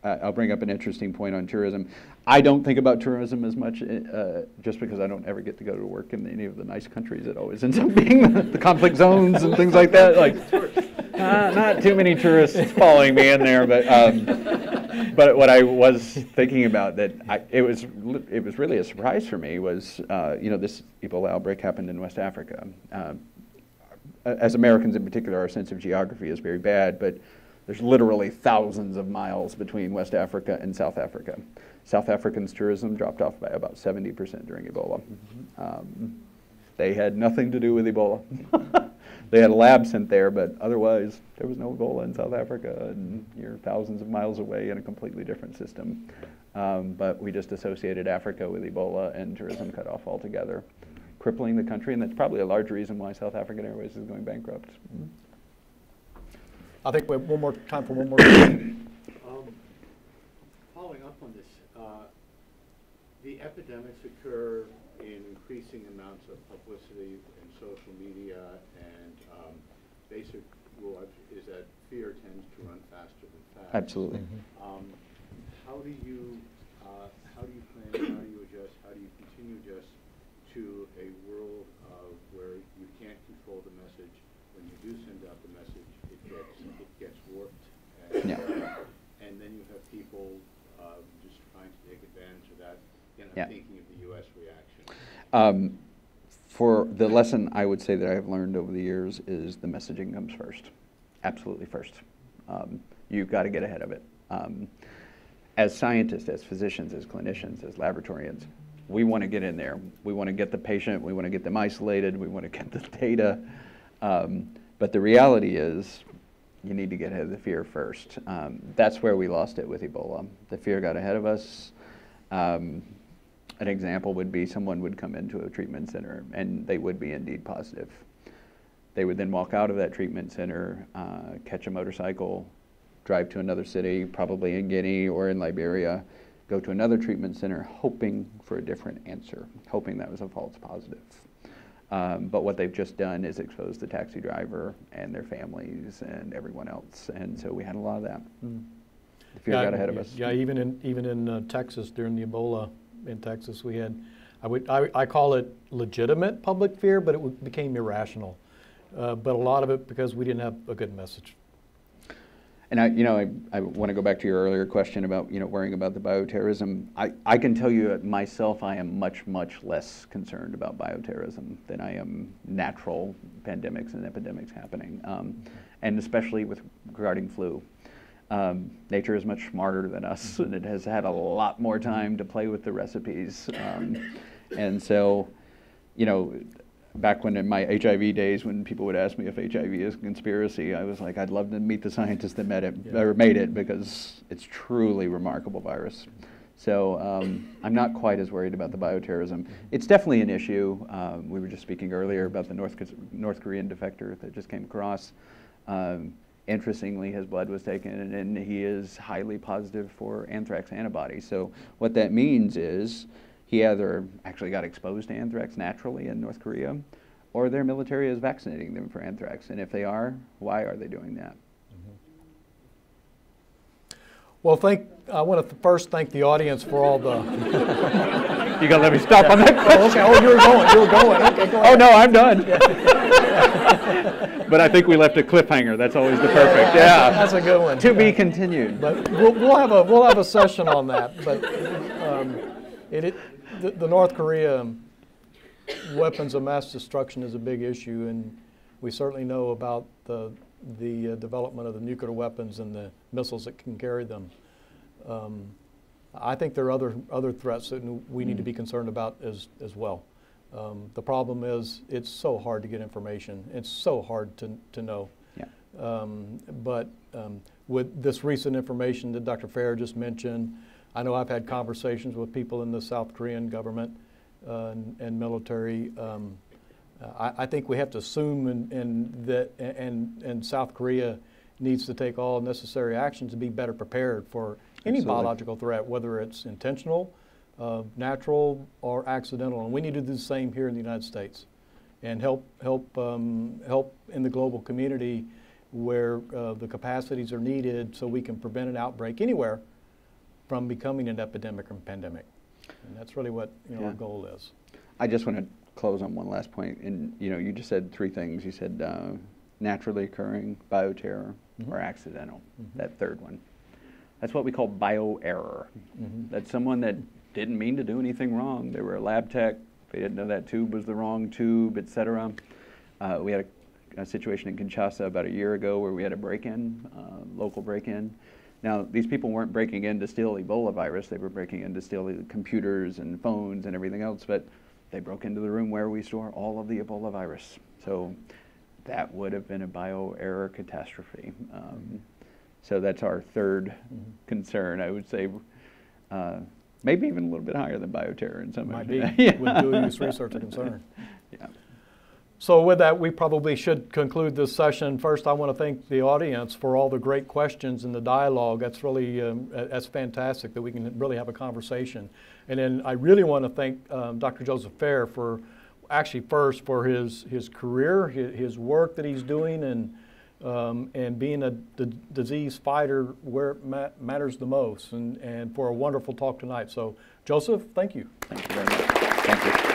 Uh, I'll bring up an interesting point on tourism. I don't think about tourism as much uh, just because I don't ever get to go to work in any of the nice countries. It always ends up being the conflict zones and things like that. Like, uh, not too many tourists following me in there, but um, but what I was thinking about that I, it was it was really a surprise for me was uh, you know this Ebola outbreak happened in West Africa. Um, as Americans in particular, our sense of geography is very bad, but there's literally thousands of miles between West Africa and South Africa. South Africans' tourism dropped off by about 70% during Ebola. Um, they had nothing to do with Ebola. they had a lab sent there, but otherwise, there was no Ebola in South Africa, and you're thousands of miles away in a completely different system. Um, but we just associated Africa with Ebola, and tourism cut off altogether, crippling the country, and that's probably a large reason why South African Airways is going bankrupt. I think we have one more time for one more. question. Um, Following up on this, uh, the epidemics occur in increasing amounts of publicity in social media, and um, basic rule is that fear tends to run faster than facts. Absolutely. Um, How do you, uh, how do you plan, how do you adjust, how do you continue to adjust to a world of where you can't control the message? When you do send out the message, it gets, it gets warped. and, Yeah. uh, And then you have people uh, just trying to take advantage of that. Again, Yeah. I'm thinking of the US reaction. Um, for the lesson I would say that I have learned over the years is the messaging comes first, absolutely first. Um, you've got to get ahead of it. Um, as scientists, as physicians, as clinicians, as laboratorians, we want to get in there. We want to get the patient. We want to get them isolated. We want to get the data. Um, but the reality is, you need to get ahead of the fear first. Um, that's where we lost it with Ebola. The fear got ahead of us. Um, an example would be someone would come into a treatment center and they would be indeed positive. They would then walk out of that treatment center, uh, catch a motorcycle, drive to another city, probably in Guinea or in Liberia, go to another treatment center hoping for a different answer, hoping that was a false positive. Um, but what they've just done is expose the taxi driver and their families and everyone else. And so we had a lot of that. The fear Yeah, got ahead of us. Yeah, even in, even in uh, Texas, during the Ebola in Texas, we had, I would, I, I call it legitimate public fear, but it became irrational. Uh, But a lot of it because we didn't have a good message. And I, you know, I, I want to go back to your earlier question about, you know, worrying about the bioterrorism. I, I can tell you that myself, I am much, much less concerned about bioterrorism than I am natural pandemics and epidemics happening, um, and especially with regarding flu. Um, nature is much smarter than us, and it has had a lot more time to play with the recipes. Um, and so, you know, back when in my HIV days, when people would ask me if HIV is a conspiracy, I was like, I'd love to meet the scientists that met it or made it because it's truly remarkable virus. So um, I'm not quite as worried about the bioterrorism. It's definitely an issue. Um, we were just speaking earlier about the North, North Korean defector that just came across. Interestingly, his blood was taken, and he is highly positive for anthrax antibodies. So what that means is he either actually got exposed to anthrax naturally in North Korea, or their military is vaccinating them for anthrax. And if they are, why are they doing that? Mm-hmm. Well, thank, I want to first thank the audience for all the, You gotta let me stop on that. oh, okay, oh, you were going, you were going, okay, go Oh no, I'm done. but I think we left a cliffhanger. That's always the perfect. Yeah. That's a good one. To be continued. But we'll, we'll have a, we'll have a session on that, but, um, it, it, the, the North Korea weapons of mass destruction is a big issue, and we certainly know about the, the uh, development of the nuclear weapons and the missiles that can carry them. Um, I think there are other, other threats that we need to be concerned about as, as well. Um, the problem is, it's so hard to get information, it's so hard to, to know. Yeah. Um, But um, with this recent information that Dr. Fair just mentioned, I know I've had conversations with people in the South Korean government uh, and and military. Um, I I think we have to assume and- and that, and and South Korea needs to take all necessary actions to be better prepared for any Absolutely. biological threat, whether it's intentional, uh, natural, or accidental. And we need to do the same here in the United States and help, help, um, help in the global community where uh, the capacities are needed so we can prevent an outbreak anywhere from becoming an epidemic or pandemic. And that's really what you know, our goal is. I just want to close on one last point. And you know, you just said three things. You said uh, naturally occurring, bioterror, or accidental. That third one. That's what we call bioerror. That's someone that didn't mean to do anything wrong. They were a lab tech. They didn't know that tube was the wrong tube, et cetera. Uh, we had a, a situation in Kinshasa about a year ago where we had a break-in, uh, local break-in. Now, these people weren't breaking in to steal Ebola virus. They were breaking in to steal the computers and phones and everything else, but they broke into the room where we store all of the Ebola virus. So that would have been a bioerror catastrophe. Um, so that's our 3rd concern, I would say. Uh, maybe even a little bit higher than bioterror in some Might be, it. with dual-use research and concern. Yeah. So with that, we probably should conclude this session. First, I want to thank the audience for all the great questions and the dialogue. That's really, um, that's fantastic that we can really have a conversation. And then I really want to thank um, Dr. Joseph Fair for, actually first for his, his career, his, his work that he's doing and, um, and being a disease fighter where it ma- matters the most and, and for a wonderful talk tonight. So Joseph, thank you. Thank you very much. Thank you.